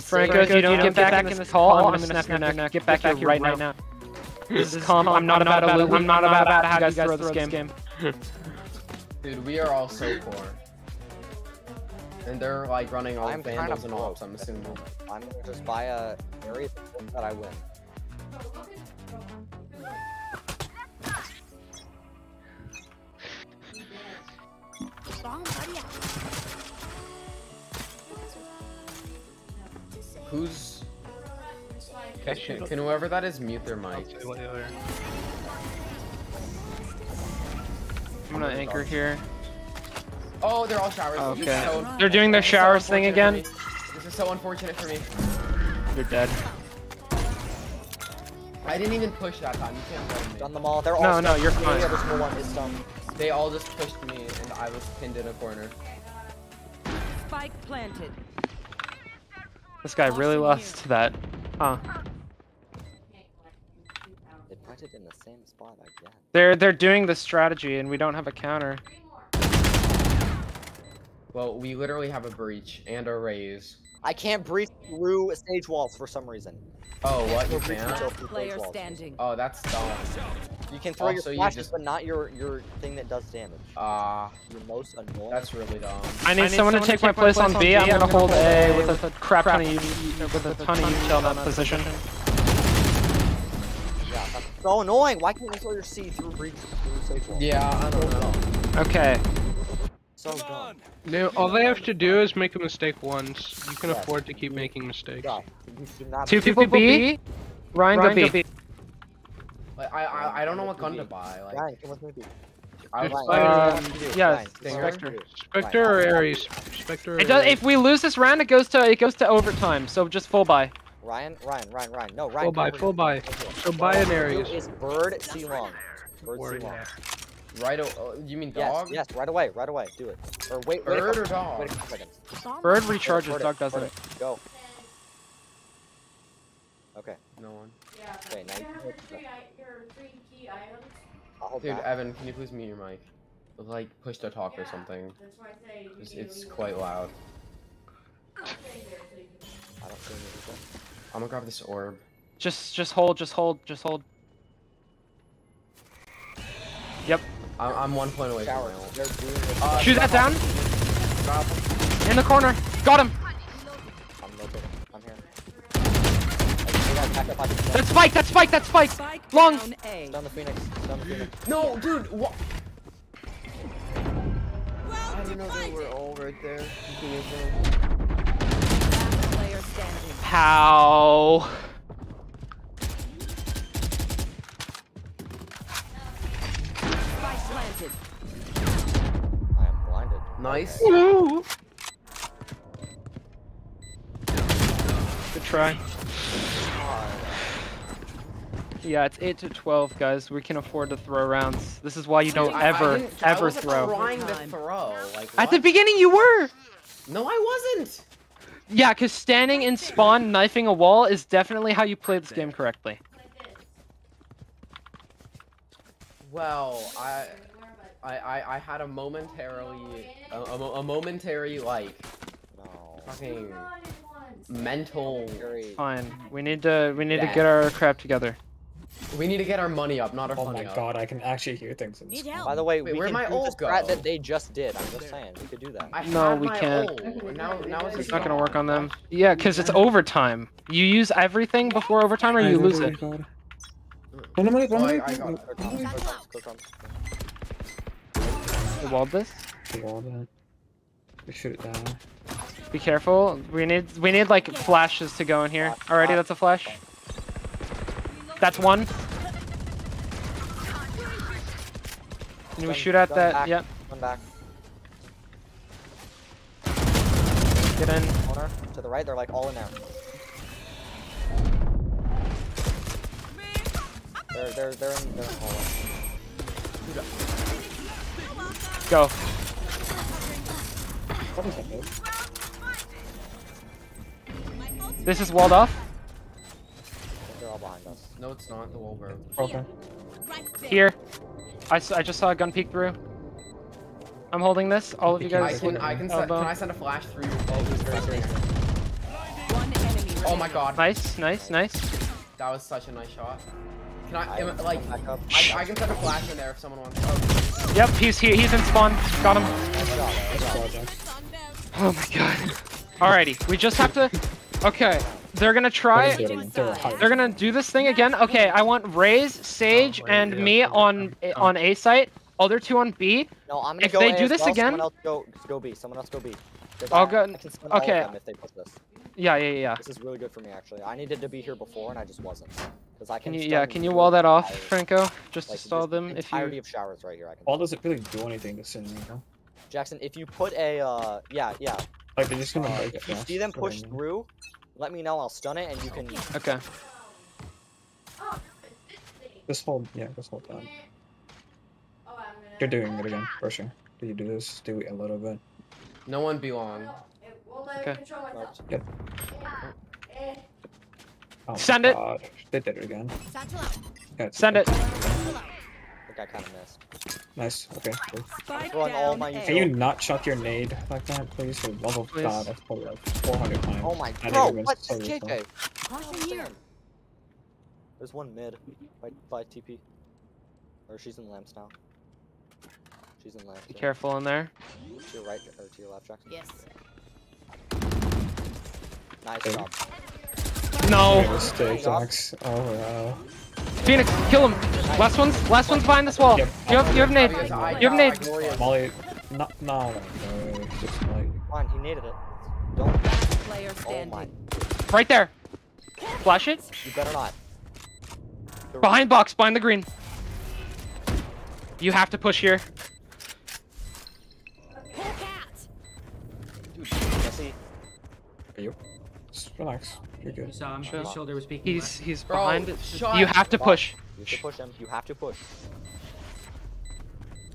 Franco, if you don't get back in this call, I'm gonna snap your neck. Get back here right now. This is calm. I'm not about to lose. I'm not about how you guys throw this game. Dude, we are all so poor. And they're like running all I'm vandals and broke. ops, I'm assuming. I'm gonna just buy a area that I win. Bomb buddy out. Who's. Okay. Can whoever that is mute their mic? I'm gonna anchor here. Oh, they're all showers. Okay. so- They're doing their this is so showers thing again. This is so unfortunate for me. You're dead. I didn't even push that time. You can't blame me. Done them all. They're all No, no, you're fine. other single one is stunned. They all just pushed me, and I was pinned in a corner. Spike planted. This guy really lost that. Huh. They put it in the same spot again. They're they're doing the strategy and we don't have a counter. Well, we literally have a breach and a Raze. I can't breach through stage walls for some reason. Oh, what? You Can't breach can't? yourself through Player standing. Oh, that's dumb. You can throw Also, your you flashes, just- but not your your thing that does damage. Ah, Your most annoying. that's really dumb. I need, someone, to take my place on B. I'm gonna hold A with a crap ton of you with a ton of util in that position. Yeah, that's so annoying. Why can't you throw your C through breach through stage walls? Yeah, I don't know. Okay. So dumb. No, all they have to do is make a mistake once. You can Yeah. afford to keep making mistakes. Yeah, you should not Two be- people B. Ryan go B. Like, I, I I don't know what gun to buy. Like, Ryan, come with me. dude. I Just was buy- Ryan, Um, you do? yeah, Ryan, Stinger? what do you do? Spectre or Ares? Spectre It does. If we lose this round, it goes to it goes to overtime. So just full buy. Ryan, Ryan, Ryan, Ryan. No, Ryan. Full buy, full buy. So buy an you do Ares. Is bird C long. Bird Word, C long. Yeah. right. O- oh, you mean dog? yes, yes, right away, right away. Do it. Or wait, wait. a Bird couple- or dog? Wait a couple seconds. Bird recharges. Bird it, Dog doesn't. it. Go. Okay. No one. Yeah. Okay, now You you have your three, your three key items. I'll hold Dude, back. Evan, can you please mute your mic? Like, push to talk or something. That's why I say you It's, it's leave it. quite loud. I'll stay there so you can- I don't see anything. I'm gonna grab this orb. Just just hold. Just hold. Just hold. Yep. I'm, I'm one point away from Shower. my ult. They're doing this. Uh, Shoot that down. Drop him. In the corner. Got him. I'm rotating. I'm here. I got back up, I can- That's Spike. That's Spike. That's Spike. Spike Long. down A. Down the Phoenix. Down the Phoenix. No, dude, what? I didn't know they were all right there. Last player standing. How? Planted. I am blinded. Nice. Good try. Yeah, it's 8 to 12, guys. We can afford to throw rounds. This is why you don't I- I ever, didn't- I ever wasn't throw. trying to throw. Like, At the beginning, you were! No, I wasn't. Yeah, because standing in spawn, knifing a wall is definitely how you play this game correctly. Well, I, I, I, I had a momentarily, a, a, a momentary like, No. fucking mental. Fine. We need to, we need to get our crap together. We need to get our money up, not our Oh my up. god, I can actually hear things in Need help. By the way, Wait, we where'd can my do the strat go? that they just did. I'm just saying, we could do that. I No, we can't. ult, Now, now it's It's just not gonna work on them. Yeah, because it's overtime. You use everything before overtime or you lose it. No, no, no, Oh, no, I, no, I no, got no. it. Go Tom, go Tom, go Tom. You walled this? Take all that. We shoot it down. Be careful. We need, we need like flashes to go in here. Alrighty, that's a flash. That's one. Can we shoot at gun that? back, Yep. One back. Get in. Corner. To the right, they're like all in there. They're, they're, they're in, they're in hallway. Go. What is that? This is walled off. They're all behind us. No, it's not the Wolverine. Okay. Here. I just saw a gun peek through. I'm holding this. All of you I guys. can, I can, send, elbow. can I send a flash through your boat? Who's very serious? One Oh my god, Nice, nice, nice. that was such a nice shot. Can I, I am, like. I, I can send a flash in there if someone wants. Oh, Yep, he's here. He's in spawn. Got him. Good job, good job. Project. Oh my god. Alrighty, we just have to. Okay, they're gonna try. They're doing- they're hiding. They're gonna do this thing again. Okay, I want Raze, Sage, Oh, and me on on A site. Other two on B. No, I'm gonna If go they A do this well, again- Someone else go, go B. Someone else go B. 'Cause I'll go- I can stun all okay. Them if they push this. Yeah, yeah, yeah. This is really good for me, actually. I needed to be here before, and I just wasn't. Because I Can can. you yeah? Can you wall that off, entire- Franco? Just to stall them the if entirety you. of showers right here. I can. Wall doesn't really do anything this in, you know? Jackson, if you put a uh, yeah, yeah. Like, they're just gonna Uh, break if you see them is I push mean. through, let me know. I'll stun it, and you can. Okay. This whole, yeah, this whole time. You're doing it again, for sure. Did you do this? Do it a little bit. no one belong. It will Okay. me control myself. Yep. Eh. Oh Send it. God. They did it again. Yeah, Send okay. it. I think I kind of missed. Nice. Okay. Cool. All my Can you not chuck your nade like that, please? For the love of Please. God, that's probably like 400 times. Oh my I bro, never missed what? so That's useful. KJ. Here. There's one mid by, by TP. Or she's in lamps now. She's in lamps. Be yeah. careful in there. To your right or to your left, Jackson. Yes. Nice Okay. job. No. Mistake, Jax. Oh, wow. Phoenix, kill him. Last one's last one's behind this wall. Yep. You have you have nade. You have got nade. Molly, no, no, no, just like, Fine, he needed it. Don't. Player Oh my. standing. Right there. Flash it. You better not. The- Behind box, behind the green. You have to push here. Relax. You're good. You saw him. Sure. His shoulder was peeking. He's he's Bro, behind it. You have to push. You have to push him. You have to push.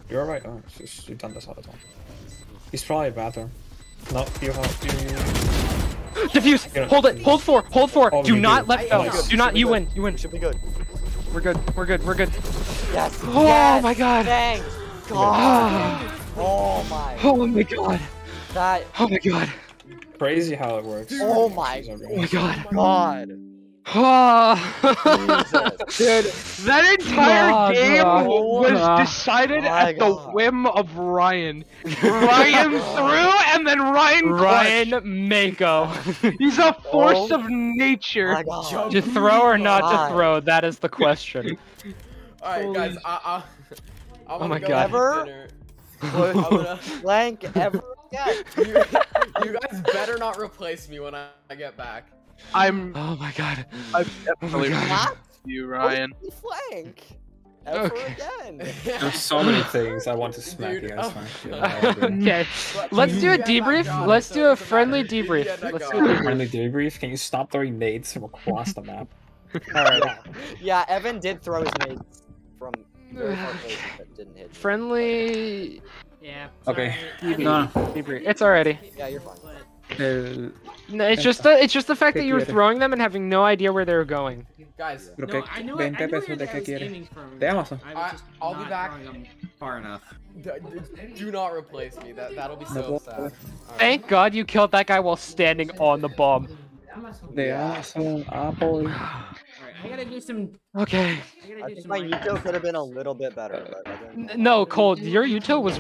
You're alright. Oh, it's you've done this all the time. He's probably a bathroom. No, you have you. Diffuse. Hold it. Hold four. Hold four. Oh, Do not do. let I- go. Nice. Do not. You be win. You win. We should be good. We're good. We're good. We're good. Yes. Oh yes. my god. Thank Ah. God. Oh my. Oh my god. That. Oh my god. Crazy how it works. Oh my. Oh my god. Oh god. Ah. Dude, That entire oh God, game God. was decided My at the whim of Ryan. Ryan threw and then Ryan Ryan clutched. Mako. He's a force Oh of nature. to throw or not God. to throw, that is the question. Alright, guys, I, I, I'm Oh my go God. have Ever? Dinner. I'm gonna, Blank ever again. you, you guys better not replace me when I, I get back. I'm Oh my god. I'm oh definitely God. with you, Ryan. Oh, flank. Ever Okay. again. There's so many things I want to smack you guys oh. for. Yeah, okay. But Let's do a debrief. gun, Let's do a friendly debrief. Let's do a. Friendly debrief. Can you stop throwing nades from across the map? Alright. Yeah. yeah, Evan did throw his nades from very far places that didn't hit. Friendly Yeah. Okay. sorry. No. debrief. It's already. Yeah, you're fine. Uh, No, it's just the it's just the fact that you were throwing them and having no idea where they were going. Guys, Pero No, que- I know, ven, I, I Pepe, know eso where de I que was quiere. aiming from. Te amo, son. I I- was just I'll be not back. throwing them far enough. d- d- do not replace me. That that'll be so puedo. sad. Alright. Thank God you killed that guy while standing on the bomb. Te amo, son Apple. Alright, I gotta do some. Okay. I gotta I think some. my like- Yuto could have been a little bit better, but I didn't. No, Cold, your Yuto was